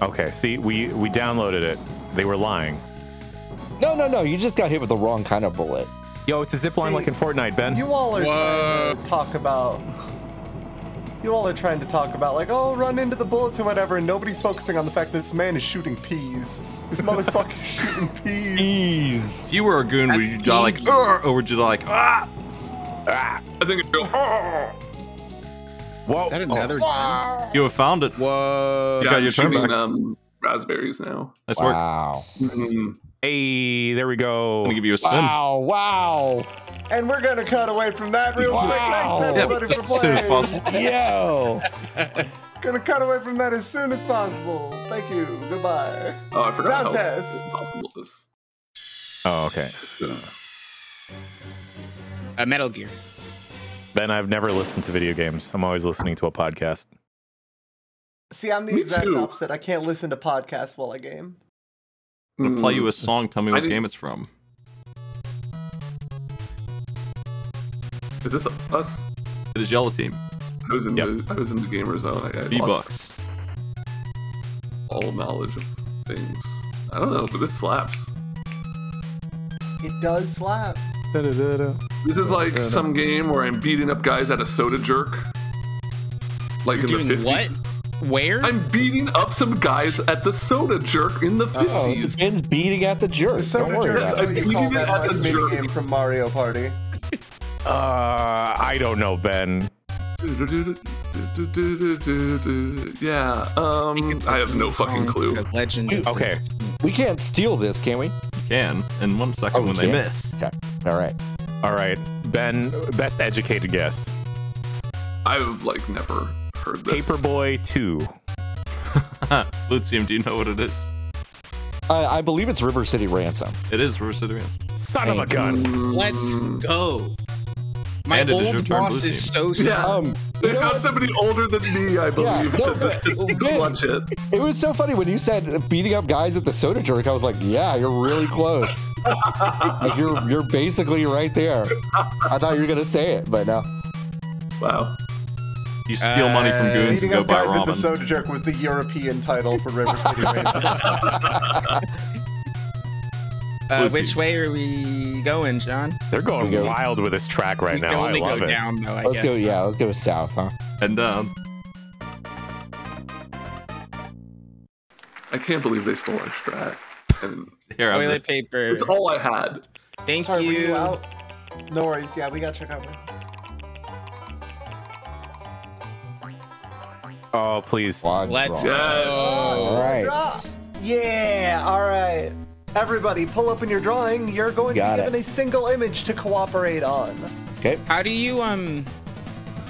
Okay. See, we we downloaded it. They were lying. No, no, no. You just got hit with the wrong kind of bullet. Yo, it's a zip line like in Fortnite, Ben. You all are Whoa. trying to talk about. You all are trying to talk about like, oh, run into the bullets or whatever, and nobody's focusing on the fact that this man is shooting peas. This motherfucker's *laughs* shooting peas. Peas. If you were a goon, would you die like, easy. "Arr," or would you like, ah? ah. I think it's go. "Oh." Whoa. Is that another gem? You have found it. Whoa. You Yeah, got I'm your turn shooting back. um, raspberries now. Nice work. Wow. Mm, Hey, there we go. I'm gonna give you a spin. Wow. Wow. And we're gonna cut away from that real quick. Wow. Thanks Yeah, everybody just for as soon as possible. Yo. Gonna cut away from that as soon as possible. Thank you. Goodbye. Oh, I forgot Sound how test. impossible this. Oh, okay. Uh, Metal Gear. Ben, I've never listened to video games. I'm always listening to a podcast. See, I'm the Me exact too. opposite. I can't listen to podcasts while I game. I'm gonna play you a song. Tell me what didn't- game it's from. Is this us? It is Yellow Team. I was in Yep. the I was in the gamer zone. I, I V lost Bucks. all knowledge of things. I don't know, but this slaps. It does slap. This is like some game where I'm beating up guys at a soda jerk. Like You're in the 50s. what? Where? I'm beating up some guys at the soda jerk in the 50s. Oh, Ben's beating at the jerk. The soda Don't worry jerk is about it. what you I'm call beating that it at the jerk. minigame from Mario Party. Uh, I don't know, Ben. Yeah, um, I have no fucking clue. Legend. of Okay. We can't steal this, can we? You can in one second Oh, when they can? miss. Okay. All right. All right, Ben, best educated guess. I've like never heard this. Paperboy 2. *laughs* Lucium, do you know what it is? I, I believe it's River City Ransom. It is River City Ransom. Son of a Thank you. gun. Let's go. My And it is your old boss is so sad. Yeah. Um, They you know found what's- somebody older than me, I believe, yeah, no, to, to, to Ben- it. It was so funny when you said beating up guys at the soda jerk. I was like, yeah, you're really close. *laughs* like you're you're basically right there. I thought you were gonna say it, but no. Wow. You steal money from Uh, goons and Beating go up buy guys at the. Soda Jerk was the European title for River City Ransom. *laughs* *laughs* Uh, which way are we going, John? They're going go- wild with this track right we now. can I love go it. down, though. I Let's guess. go. Yeah, let's go south, huh? And um, I can't believe they stole our strat. And here I'm Toilet paper. it's all I had. Thank Sorry, were you. you out? No worries. Yeah, we gotta check out. Oh, please. Quad Let's go. Yes. All right. Yeah, all right. Everybody, pull up in your drawing. You're going Got to be it. given a single image to cooperate on. Okay. How do you um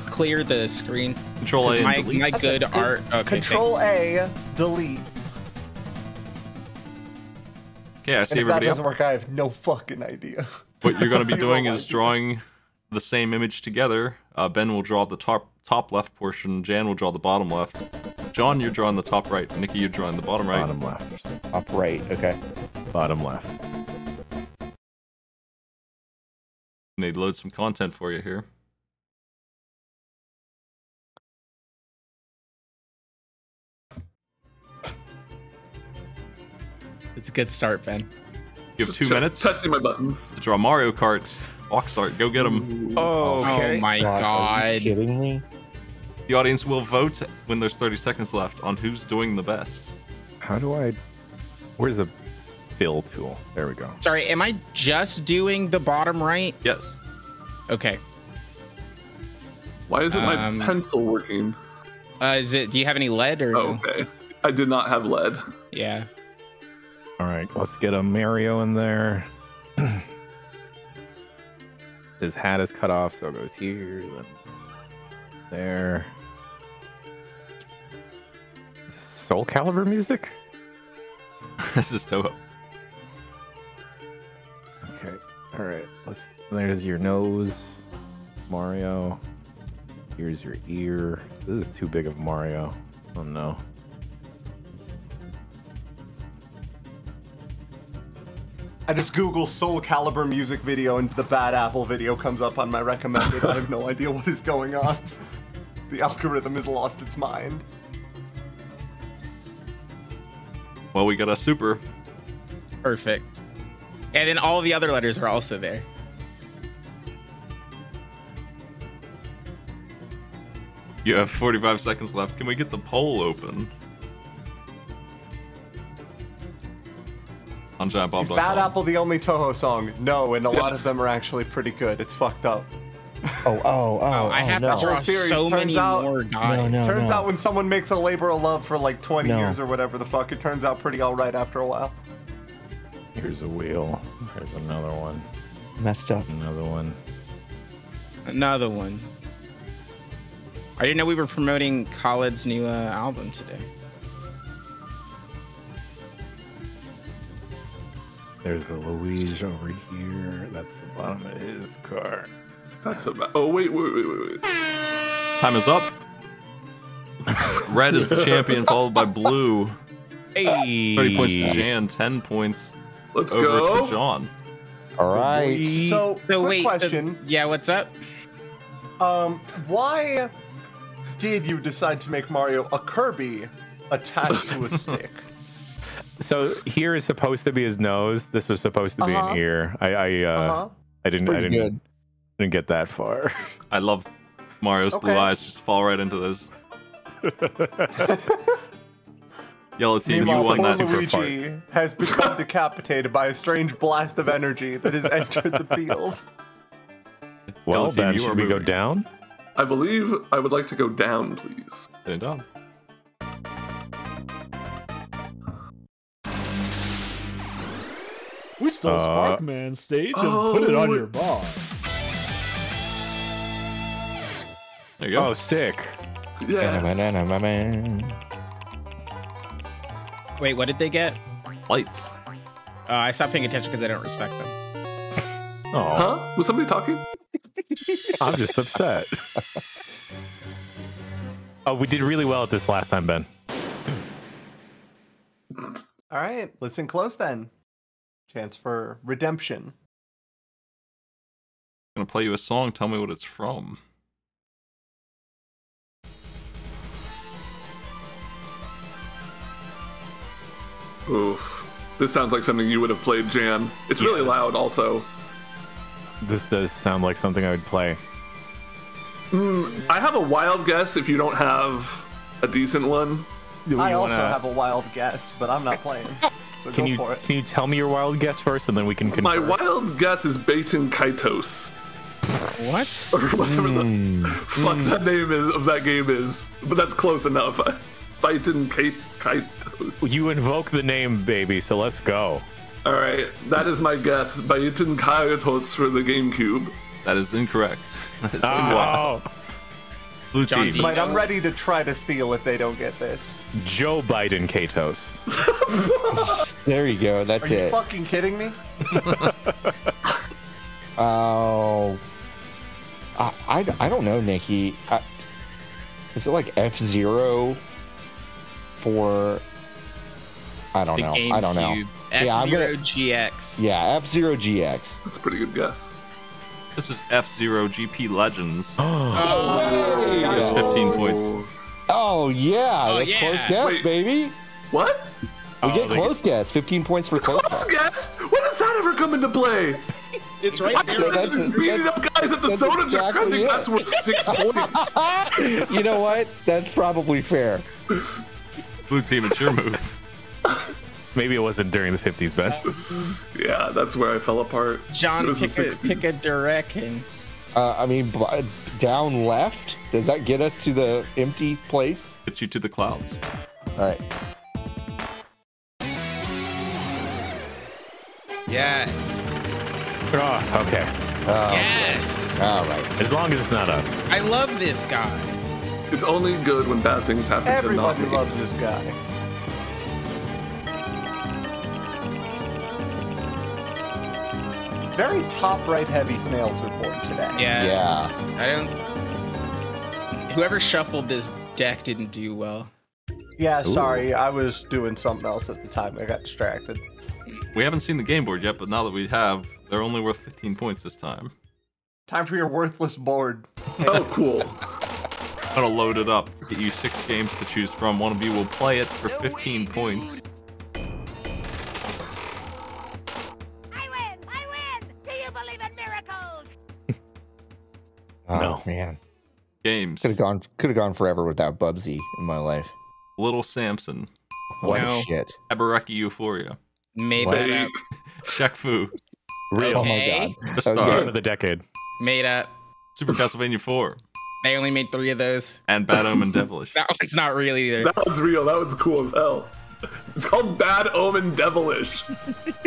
clear the screen? Control A 'Cause my delete. my That's a good good- art. Okay, Control A, delete. Okay, I see And if that everybody doesn't up. work, I have no fucking idea. *laughs* What you're going to be *laughs* doing is idea. drawing the same image together. Uh, ben will draw the top top left portion. Jan will draw the bottom left. John, you're drawing the top right. Niki, you're drawing the bottom right. Bottom left. Up right. Okay. Bottom left. Need to load some content for you here. It's a good start, Ben. You have Just two che- minutes Testing my buttons. to draw Mario Kart box art. Go get them. Oh, oh, okay. Oh my Are you god. kidding me? The audience will vote when there's 30 seconds left on who's doing the best. How do I? Where's the fill tool? There we go. Sorry, am I just doing the bottom right? Yes. Okay. Why isn't my Um, pencil working? Uh, is it? Do you have any lead or? Oh, okay. I did not have lead. Yeah. All right, let's get a Mario in there. *clears throat* His hat is cut off, so it goes here, then there. Soul Calibur music? *laughs* this is Touhou. All right. Let's. There's your nose, Mario. Here's your ear. This is too big of Mario. Oh no. I just Google Soul Calibur music video and the Bad Apple video comes up on my recommended. I have no *laughs* idea what is going on. The algorithm has lost its mind. Well, we got a super. Perfect. And then all the other letters are also there. You have 45 seconds left. Can we get the poll open? On Is Bad Apple the only Touhou song? No, and a lot of them are actually pretty good. It's fucked up. Oh, oh, oh. oh I oh, have no. to draw whole series so turns many out- more guys. No, no. turns out when someone makes a labor of love for like 20 No. years or whatever the fuck, it turns out pretty alright after a while. Here's a wheel. There's another one. Messed up. Another one. Another one. I didn't know we were promoting Khaled's new uh, album today. There's the Luigi over here. That's the bottom of his car. That's about. Oh wait, wait, wait, wait, wait. Time is up. Red is the champion, followed by blue. Hey! 30 points to Jan, 10 points Let's over go. to John. All right. So, So quick wait, so- question. yeah, what's up? Um, why did you decide to make Mario a Kirby attached to a *laughs* stick? So here is supposed to be his nose. This was supposed to be Uh-huh. an ear. I I uh, Uh-huh. I didn't I didn't good. didn't get that far. I love Mario's blue eyes just fall right into those. *laughs* *laughs* Yellow team, you Meanwhile, won that. super Luigi has become *laughs* decapitated by a strange blast of energy that has entered the field. well, Yellow team, then should we go down? I believe I would like to go down, please. Ding dong. We stole Uh, Sparkman's stage and put it on Oh. your bar. There you go. Oh, sick. Yes. Wait, what did they get? Lights. Uh, I stopped paying attention because I don't respect them. Oh, Huh? Was somebody talking? I'm just upset. oh, we did really well at this last time, Ben. All right, listen close then. Chance for redemption. gonna play you a song. Tell me what it's from. Oof. This sounds like something you would have played, Jan. It's really loud, also. This does sound like something I would play. I have a wild guess if you don't have a decent one. Do I also wanna- have a wild guess, but I'm not playing. So *laughs* Can go you for it. can you tell me your wild guess first, and then we can confirm? My wild guess is Baten Kaitos. What? *laughs* Or whatever the Hmm. fuck that name is of that game is. But that's close enough. *laughs* Baton Kai- Kaitos. You invoke the name, baby. So let's go. Alright, that is my guess. Baten Kaitos for the GameCube. That is incorrect. *laughs* That is oh. incorrect. Oh, Blue John team. D. I'm ready to try to steal if they don't get this. Joe Biden, Katos. *laughs* There you go. Are That's you it. fucking kidding me? *laughs* Oh. I, I, I don't know, Niki. I, is it like F Zero for? I don't The know. GameCube. I don't know. F Yeah, I'm Zero gonna- GX. Yeah, F Zero GX. That's a pretty good guess. This is F Zero GP Legends. *gasps* Oh, oh It's 15 points. Oh yeah, Oh, that's yeah. close guess, Wait. baby. What? We Oh, get they- close guess. 15 points for close Close guess. guess? When does that ever come into play? *laughs* it's right I there. said that's- just beating that's- up guys at the that's soda jar. I think it. that's worth six *laughs* points. you know what? That's probably fair. Blue team, it's your move. *laughs* *laughs* Maybe it wasn't during the 50s, Ben. *laughs* Yeah, that's where I fell apart. John, pick a pick a direction. Uh, I mean, b- down left. Does that get us to the empty place? Gets you to the clouds. All right. Yes. Oh, okay. Oh, Yes. All right. As long as it's not us. I love this guy. It's only good when bad things happen to not Everybody loves this guy. Very top right heavy snails report today. Yeah. Yeah. I don't. Whoever shuffled this deck didn't do well. Yeah, sorry, I was doing something else at the time. I got distracted. We haven't seen the game board yet, but now that we have, they're only worth 15 points this time. Time for your worthless board. *laughs* Oh, cool. I'm gonna load it up. Get you six games to choose from. One of you will play it for 15 points. Oh, No. man. Games. Could have gone. Could have gone forever without Bubsy in my life. Little Samson. What No. shit? Ebereki Euphoria. Made up. Shaq Fu. Real. Oh my god. The Star. Okay. Of the decade. Made up. Super Castlevania 4. They only made three of those. And Bad Omen *laughs* Devilish. That one's not real either. That one's real. That one's cool as hell. It's called Bad Omen Devilish.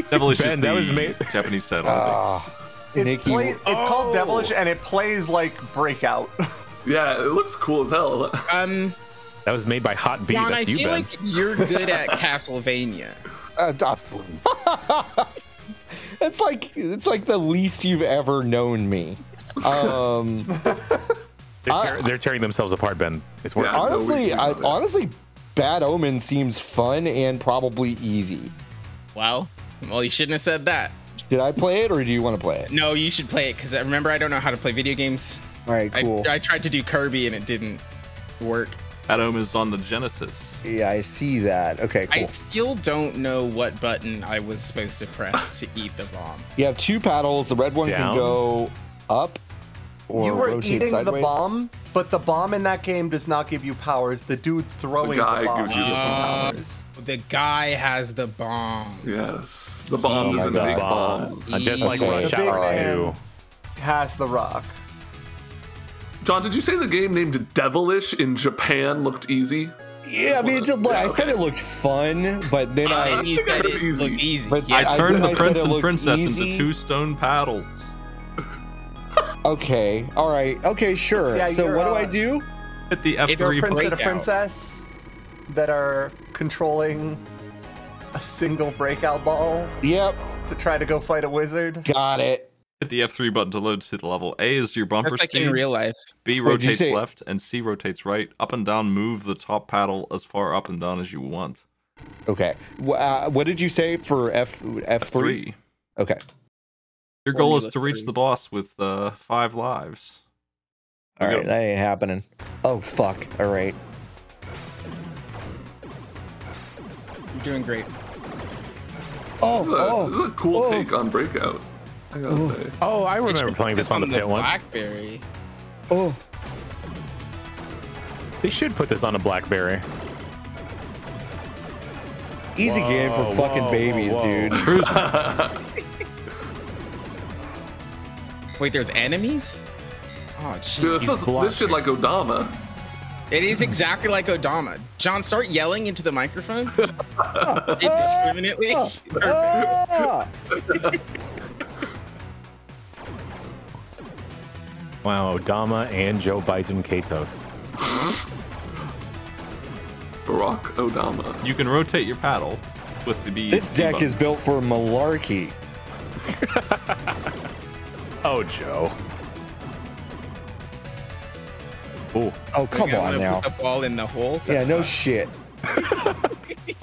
Devilish Ben, is that the was made- Japanese title. I think. Ah, It's, Niki, play- it's called Oh. Devilish, and it plays like Breakout. *laughs* Yeah, it looks cool as hell. *laughs* Um, That was made by Hot B. John, I you, feel Ben. like you're good at *laughs* Castlevania. uh, it's like it's like the least you've ever known me. Um, They're, tear- they're tearing themselves apart, Ben. It's working. Yeah. honestly, we- we I, honestly, Bad Omen seems fun and probably easy. Well, well, you shouldn't have said that. Did I play it or do you want to play it? No, you should play it because uh, remember I don't know how to play video games. All right, cool. I, I tried to do Kirby and it didn't work. Bad Omen is on the Genesis. yeah, I see that. Okay, cool. I still don't know what button I was supposed to press to eat the bomb. You have two paddles. The red one Down. can go up or you were rotate eating sideways. the bomb, but the bomb in that game does not give you powers. The dude throwing the, guy bomb gives you gives the him bomb. powers. The guy has the bomb. Yes. The bomb Oh my doesn't God. make Bomb. bombs. Uh, just like Okay. Rush The big Hour man. 2. Has the rock. John, did you say the game named Devilish in Japan looked easy? Yeah, I mean, it just, Yeah, I said it looked fun, but then I. And you said it Easy. looked easy. But yeah, I I turned then the I prince and princess easy. into two stone paddles. Okay, all right, okay, sure. Yeah, so you're, what do uh, I do? Hit the It's You're a F3 prince and a princess that are controlling a single breakout ball Yep, to try to go fight a wizard. got it. Hit the F3 button to load to the level. A is your bumper just like speed. in real life. B Wait, rotates say- left, and C rotates right. Up and down, move the top paddle as far up and down as you want. Okay, uh, what did you say for F F three? Three. Okay, Your goal is Formula to reach three. the boss with uh, five lives. all We right, go. that ain't happening. Oh fuck! All right, You're doing great. oh This is a, oh, this is a cool oh. take on Breakout. I gotta Oh. say. Oh, I remember playing this on the pit once. Blackberry. oh. They should put this on a BlackBerry. Easy game for fucking whoa, babies, whoa, dude. *laughs* *laughs* Cruise. Wait, there's enemies? Oh, jeez. Dude, this, is, this shit like Odama. It is exactly like Odama. John, start yelling into the microphone. *laughs* Indiscriminately. *laughs* Wow, Odama and Joe Biden Katos. Barack Odama. you can rotate your paddle with the B. This deck is built for malarkey. *laughs* Oh, Joe. Ooh. Oh come on now. Put the ball in the hole. Yeah, no shit. *laughs* *laughs*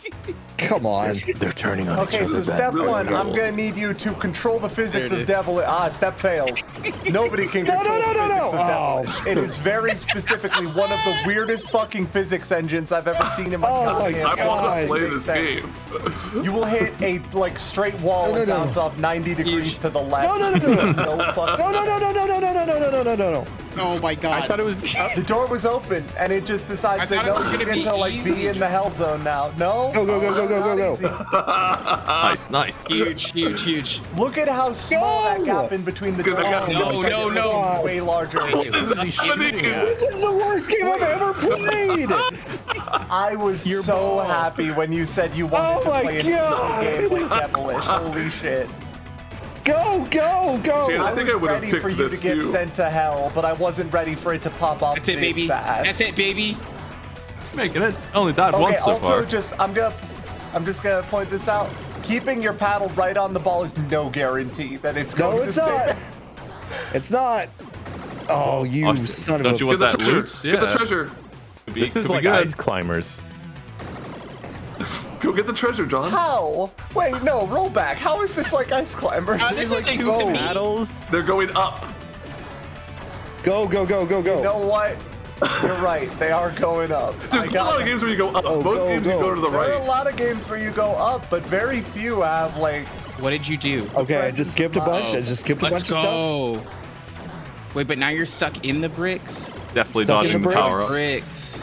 Come on. They're turning on Okay, each so step really one, cool. I'm gonna need you to control the physics of devil. Ah, step failed. Nobody can No, control no, no, the no, physics no. of devilish. It is very specifically one of the weirdest fucking physics engines I've ever seen in my Oh my goddamn I want to play this sense. game. You will hit a like straight wall No, no, and no. bounce off 90 degrees to the left. No, no, no, no, no. no fucking. No, no, no, no, no, no, no, no, no, no, no, no, no. Oh my god. I thought it was. uh, The door was open and it just I decides that thought it no, was you gonna get be to like be in the hell zone now. No. Go, go, go, go, go, Not go. *laughs* Nice, nice. huge, huge, huge. Look at how small that gap in between the Good, doors. I got- No, no, no. Way larger. What is he shooting at? This is the worst game I've ever played. *laughs* I was so happy when you said you wanted Oh to my play an game like Devilish. Holy shit. Go, go, go. Dude, I I think was I would've ready for picked you to get too. sent to hell, but I wasn't ready for it to pop off That's it, baby. fast. That's it, baby. Making it. Only died Okay, once so also far. just I'm gonna I'm just gonna point this out. Keeping your paddle right on the ball is no guarantee that it's going No, to it's stay not. *laughs* It's not. Oh, you Oh, son don't of you a. want Get the that treasure. loot? Get the treasure. Be- This is like good. ice climbers. Go get the treasure, John. How? Wait, no, roll back. How is this like ice climbers? Uh, this isn't two good to paddles. They're going up. Go, go, go, go, go. You know what? You're right. They are going up. *laughs* There's I a got lot of games where you go up. Oh, Most go, games you go. go to the right. There are a lot of games where you go up, but very few have like What did you do? Okay, I just skipped a bunch. I Oh, just skipped a Let's bunch of stuff. go. Wait, but now you're stuck in the bricks? Definitely Stuck in dodging the the power bricks. up. Bricks.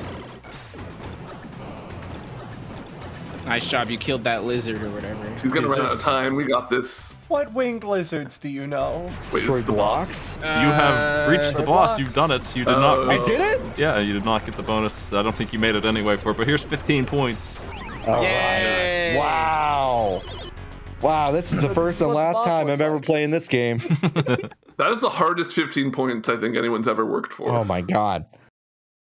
Nice job. You killed that lizard or whatever. He's gonna Is run out of time. We got this. What winged lizards do you know? Wait, Destroy the boss? blocks. You have reached the Uh, boss. blocks. You've done it. You did Oh. not. I did it? Yeah, you did not get the bonus. I don't think you made it anyway for it. But here's 15 points. All right. Yay! Wow. Wow, this is the first and last time I'm ever playing this game. *laughs* That is the hardest 15 points I think anyone's ever worked for. Oh my god.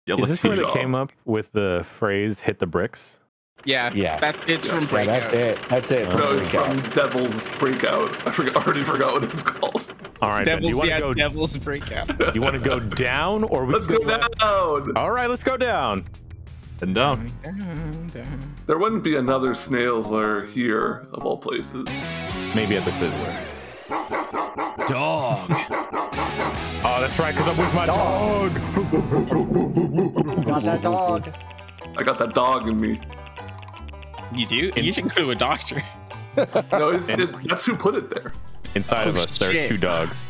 Yeah, Is this where see. they came up with the phrase "hit the bricks"? Yeah. Yes. That's it's from Yes. Yeah, that's it. That's it. no, it's Breakout. from Devil's Breakout. I forgot, already forgot what it's called. All right, Ben, Devil's, you want yeah, go? Devil's Breakout. *laughs* You want to go down, or we Let's can go left? down. All right, let's go down. And down. Down, down. There wouldn't be another snail's lair here, of all places. Maybe at the Sizzler. Dog. Oh, that's right, because I'm with my dog. *laughs* Got that dog. I got that dog in me. You do? You should go to a doctor. *laughs* No, it's, it, that's who put it there. Inside of Oh, us, there are two dogs.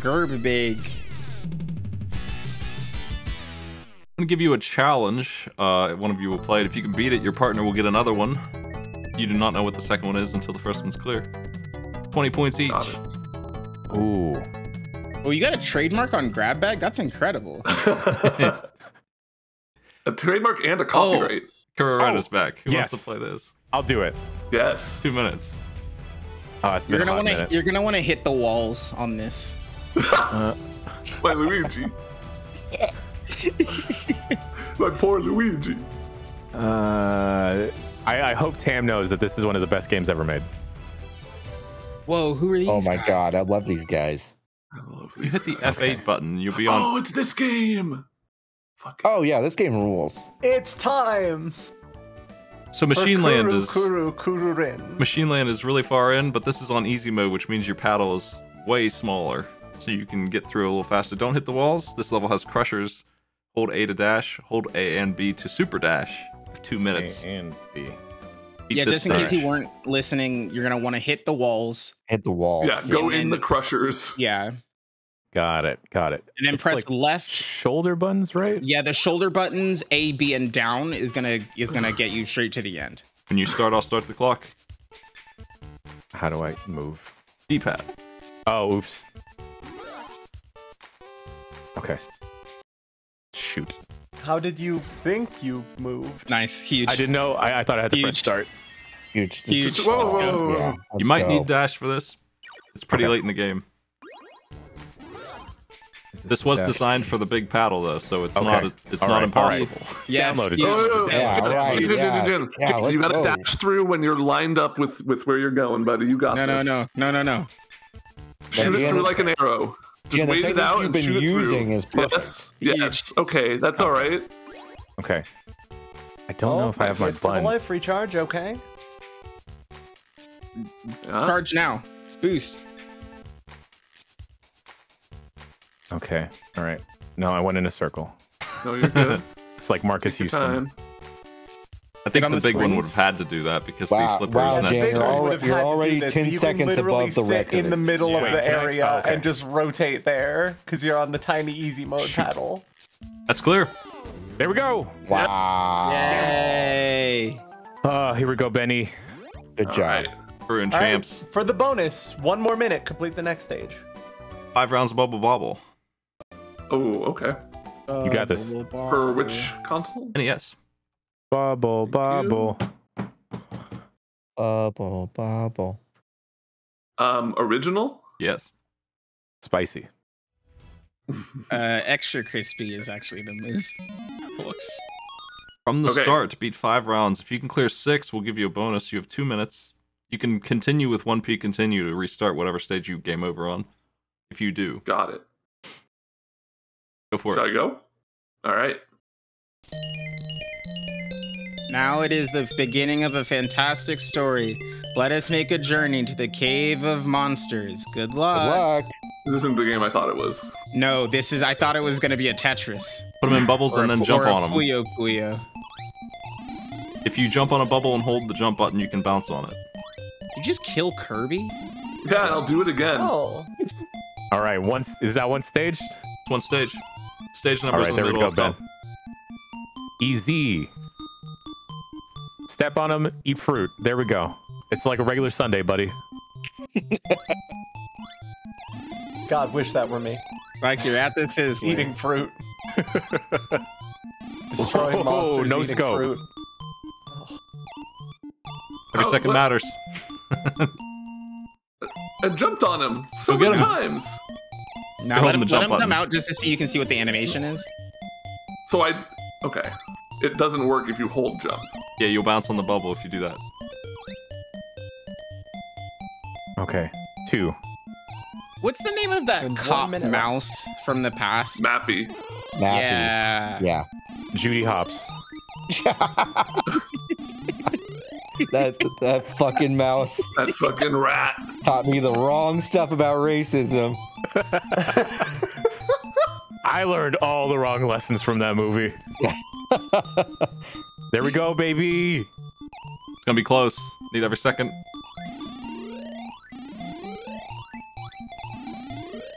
Gerb big. I'm gonna give you a challenge. Uh, one of you will play it. If you can beat it, your partner will get another one. You do not know what the second one is until the first one's clear. 20 points each. Got. Ooh. Oh, you got a trademark on grab bag? That's incredible. *laughs* a trademark and a copyright. Carreras Oh, back. Who yes. wants to play this? I'll do it. Yes. Two minutes. Oh, it's You're been gonna want to. minute. You're gonna want to hit the walls on this. Uh, *laughs* My Luigi. *laughs* My poor Luigi. uh, I, I hope Tam knows that this is one of the best games ever made. Whoa, who are these? Oh my guys? god, I love these guys. I love You hit the F8 button. You'll be on. Oh, it's this game. Fuck. Oh yeah, this game rules. It's time. So for Machine Land is Kuru Kururin. Machine Land is really far in, but this is on easy mode, which means your paddle is way smaller, so you can get through a little faster. Don't hit the walls. This level has crushers. Hold A to dash. Hold A and B to super dash. Two minutes. A and B. Beat Yeah, just in case you weren't listening, you're gonna want to hit the walls. Hit the walls. Yeah, go in the crushers. Yeah, Got it. Got it. and then It's press like left. shoulder buttons, right? Yeah, the shoulder buttons A, B, and down is gonna is gonna get you straight to the end. When you start, I'll start the clock. How do I move? D-pad. Oh, oops. Okay. Shoot. How did you think you moved? Nice, huge. I didn't know. I, I thought I had to press start. Huge. Huge. Whoa, whoa, whoa, whoa. Yeah, You might go. need dash for this. It's pretty Okay. late in the game. Is This was dash? designed for the big paddle though, so it's Okay. not it's All not right, all right. impossible. *laughs* Yes, Downloaded. huge. Oh, no, no, Yeah, right, Jin, Jin, yeah. Jin, Jin. Yeah, you gotta go. dash through when you're lined up with with where you're going, buddy. You got No, no, this. no, no, no, no. Shoot Yeah, it through like an arrow. Just Yeah, the wait it out you've and been shoot it using through. is perfect. Yes, yes. Okay, that's all right. Okay. I don't know if I have my Wait for life recharge, okay? Yeah. Charge now. Boost. Okay. All right. No, I went in a circle. No, you're good. *laughs* It's like Marcus Take Houston. time. I think the the big one would have had to do that because Wow, the flipper wow, and Jan, that's you're Big already- you're had to do already this, 10 you seconds above the sit record. in the middle Yeah. of the area oh, okay. and just rotate there because you're on the tiny easy mode Shoot. paddle. that's clear. There we go. Wow. Yay! Oh, here we go, Benny. Good All job. right. We're in All right, champs. for the bonus, one more minute, complete the next stage. Five rounds of bubble bobble. Oh, okay. You got this. For which console? NES. Bubble, you. bubble. Bubble, bubble. Um, original. Yes. Spicy. *laughs* Uh, extra crispy is actually the move. Whoops. From the Okay. start, beat five rounds. If you can clear six, we'll give you a bonus. You have two minutes. You can continue with one P continue to restart whatever stage you game over on. If you do, Got it. Go for Shall it. I go? All right. Now it is the beginning of a fantastic story. Let us make a journey to the cave of monsters. Good luck. Good luck. luck. This isn't the game I thought it was. No, this is. I thought it was gonna be a Tetris. Put them in bubbles Or and a- then jump or on them. Puyo Puyo. If you jump on a bubble and hold the jump button, you can bounce on it. You just kill Kirby? Yeah, and I'll do it again. Oh, All right. Once is that one stage? One stage. Stage number. numbers right, the there we go, Ben. Easy. Step on them, eat fruit. There we go. It's like a regular Sunday, buddy. *laughs* God, wish that were me. Like you're at this is Eating fruit. *laughs* Destroying Whoa, monsters. no eating scope. Fruit. Every Oh, second what? matters. *laughs* I jumped on him so Go many him. times. Now You're let him, the let jump him come out just to see you can see what the animation is. So I. Okay. It doesn't work if you hold jump. Yeah, you'll bounce on the bubble if you do that. Okay, two. What's the name of that In cop mouse from the past? Mappy. Nappy. Yeah. Yeah. Judy Hopps. *laughs* that that fucking mouse That fucking rat. taught me the wrong stuff about racism. I learned all the wrong lessons from that movie. *laughs* there we go, baby. It's gonna be close. Need every second.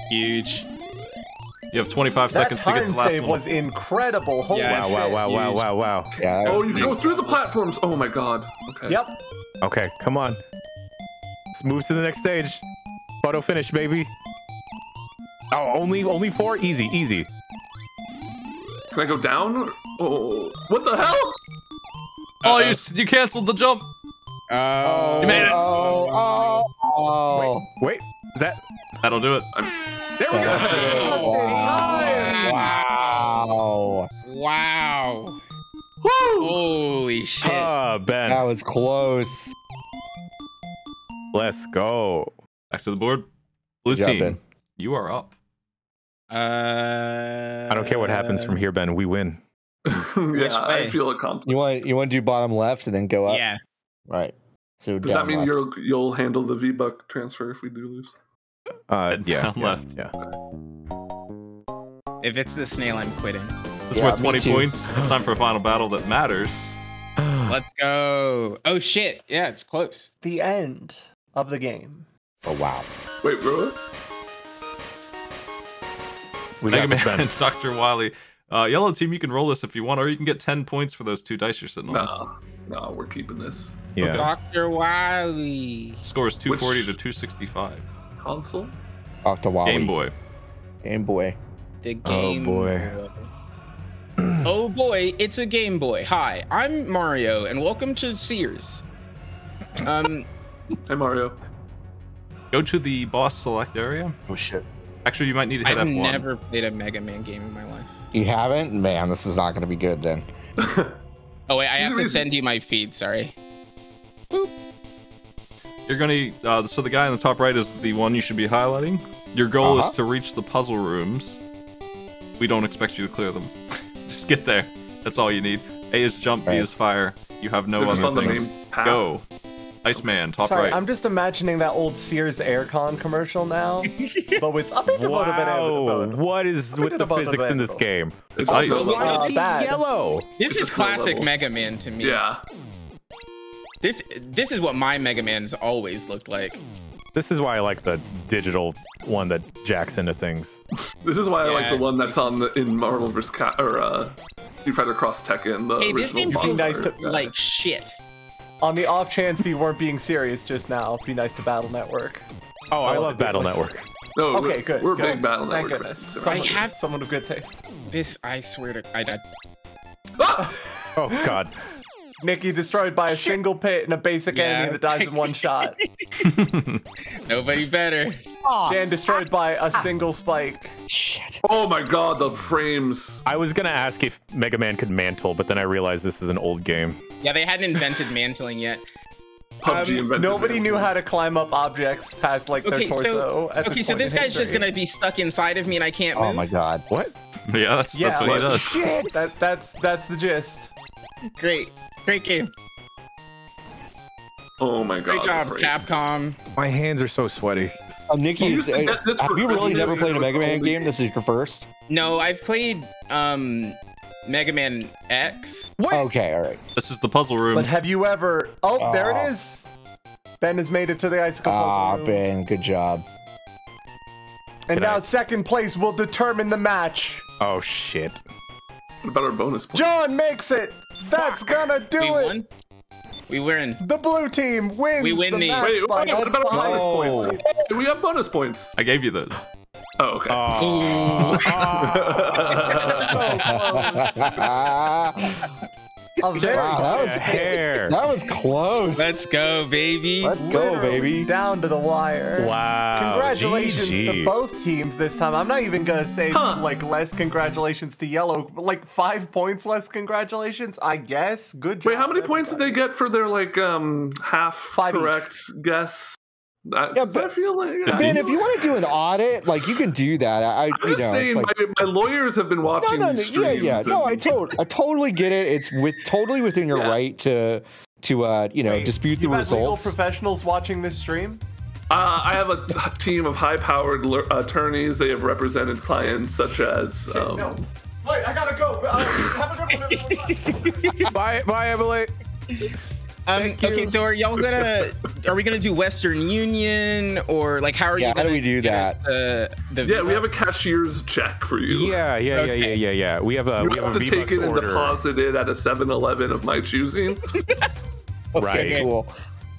Huge. You have 25 That seconds to get time the last save one. was incredible. Holy Yeah. Wow, wow, shit. wow, wow, wow, wow. Yeah. Oh, you can go through the platforms. Oh my god. Okay. Yep. Okay, come on. Let's move to the next stage. Photo finish, baby. Oh, only only four? Easy, easy. Can I go down? Oh, what the hell? Oh, you, you canceled the jump. Oh, You made it. Oh, oh, oh. Wait, is that That'll do it. There we go. Just in time. Wow. wow. Woo! Holy shit. Ah, Ben. That was close. Let's go. Back to the board. Blue Good job, team, Ben. you are up. Uh, I don't care what happens from here, Ben. We win. yeah, I feel accomplished. You want you want to do bottom left and then go up? Yeah. Right. So Does that mean left. you'll you'll handle the V Buck transfer if we do lose? Uh, yeah, yeah, left. Yeah. If it's the snail, I'm quitting. This is Yeah, worth 20 too. points. It's time for a final battle that matters. *sighs* Let's go. Oh shit. Yeah, it's close. The end of the game. Oh wow. Wait, bro. We Mega got this, Man and Dr. Wily. Uh, yellow team, you can roll this if you want, or you can get 10 points for those two dice you're sitting on. No, no, we're keeping this Yeah. Dr. Wily. Score is 240 Which- to 265. Console. Octa Wally. Game Boy. Game Boy. The Oh, Game boy. *clears throat* oh boy, it's a Game Boy. Hi, I'm Mario, and welcome to Sears. Um, Hey Mario. Go to the boss select area. Oh shit. Actually, you might need to hit I've F1. never played a Mega Man game in my life. You haven't? Man, this is not gonna be good then. *laughs* *laughs* Oh wait, I have to send you my feed. Sorry. You're gonna. Uh, so the guy in the top right is the one you should be highlighting. Your goal Uh-huh. is to reach the puzzle rooms. We don't expect you to clear them. *laughs* Just get there. That's all you need. A is jump, B is fire. You have no They're other on the things. main path. Go. Iceman, top Sorry, right. I'm just imagining that old Sears aircon commercial now, *laughs* but with a bit Wow, of what is with the the physics in this game? It's ice. Why is he bad. yellow? This It's is classic. Mega Man to me. Yeah. This this is what my Mega Man's always looked like. This is why I like the digital one that jacks into things. This is why I like the one that's on the in Marvel vs. Ca- or uh, Street Fighter Cross Tekken. The Hey, this game boss feels nice to- guy. like shit. On the off chance you weren't being serious just now, be nice to Battle Network. Oh, I love Battle Network. No, Okay, we're, good. We're good. big Battle Thank Network. goodness. fans. Someone, I have- someone of good taste. This I swear to I died. Ah! Oh God. Nikki destroyed by a single pit and a basic Yeah. enemy that dies in one *laughs* shot. *laughs* Nobody better. Jan destroyed by a single spike. Shit. Oh my god, the frames. I was gonna ask if Mega Man could mantle, but then I realized this is an old game. Yeah, they hadn't invented mantling yet. *laughs* PUBG Um, invented Nobody it. knew how to climb up objects past like their Okay, torso. so at okay, this so this in guy's just gonna be stuck inside of me and I can't move. Oh my god. What? yeah, that's, Yeah, that's what he but- does. Shit. That, that's that's the gist. Great, great game. Oh my god. Great job. Capcom. My hands are so sweaty. Um, Nikki, You is, used to uh, get this have for you really never played a Mega Man game? This is your first? No, I've played um Mega Man X. What? Okay, all right. This is the puzzle room. But have you ever? Oh, there it is. Ben has made it to the icicle puzzle Ah, room. Ben, good job. And Can now I- second place will determine the match. Oh shit. What about our bonus points? John makes it. That's gonna do We it. won. We win. The blue team wins We win the these. match Wait, by wait, what about our bonus five points? Do we have bonus points? I gave you those. Oh, okay. Oh. A very *laughs* Wow, that was hair. that was close. Let's go, baby. Let's go, literally baby. Down to the wire. Wow. Congratulations GG. to both teams this time. I'm not even gonna say Huh. like less congratulations to yellow. Like five points less congratulations, I guess. Good job. Wait, how many points did they get for their like um half Five each. correct guess? I, Yeah, but- feel like I Ben, if you want to do an audit, like you can do that. I, I I'm you just know, saying, like, my, my lawyers have been watching no, no, these yeah, streams. yeah. No, I to- I totally get it. It's with totally within your Yeah. right to to uh, you know Wait, dispute the results. got legal professionals watching this stream. Uh, I have a t- team of high-powered l- attorneys. They have represented clients such as. Um, No. Wait, I gotta go. Uh, have a good one. *laughs* Bye, bye, Emily. Um, okay, so are y'all gonna? Are we gonna do Western Union or like how are Yeah, you? how do gonna we do get us that? The, the Yeah, we have a cashier's check for you. Yeah, yeah, yeah, yeah, yeah, yeah. We have a You we have have a to take V-Bucks it and deposit it at a 7-Eleven of my choosing. *laughs* Right. Cool.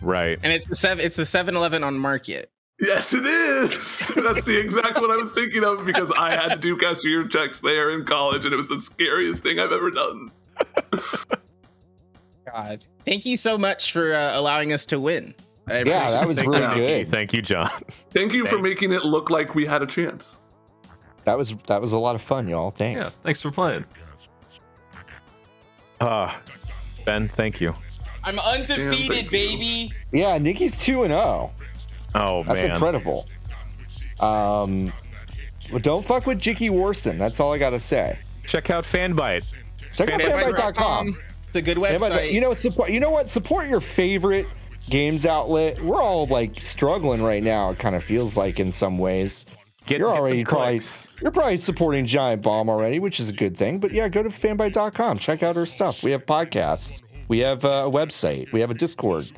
Right. and it's the seven. It's the 7-Eleven on Market. yes, it is. *laughs* That's the exact one I was thinking of because I had to do cashier checks there in college, and it was the scariest thing I've ever done. *laughs* God, thank you so much for uh, allowing us to win. I Yeah, that was Thank really you, good. Thank you, John. *laughs* Thank you for Thank- making it look like we had a chance. That was that was a lot of fun, y'all. Yeah, Thanks. thanks for playing. Uh, ben, thank you. I'm Damn, undefeated, you. baby. Yeah, Nikki's two and zero. Oh That's man. incredible. Um, well, don't fuck with Jiki Warson. That's all I gotta say. Check out Fanbyte. Check out fanbyte.com. It's a good Fanbyte- website. You know, support. You know what? Support your favorite games outlet. We're all like struggling right now. It kind of feels like in some ways. Get, You're get already probably you're probably supporting Giant Bomb already, which is a good thing. But yeah, go to fanbyte.com. Check out our stuff. We have podcasts. We have uh, a website. We have a Discord.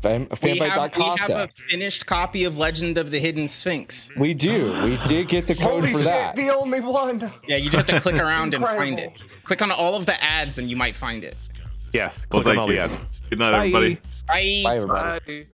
Fan, we have, we have a finished copy of Legend of the Hidden Sphinx. We do. We did get the code Holy for shit, that. the only one. Yeah, you just have to click *laughs* around and find it. Click on all of the ads and you might find it. Yes. Well, Click on all you. the ads. Good night, Bye. everybody. Bye. Bye, everybody. Bye.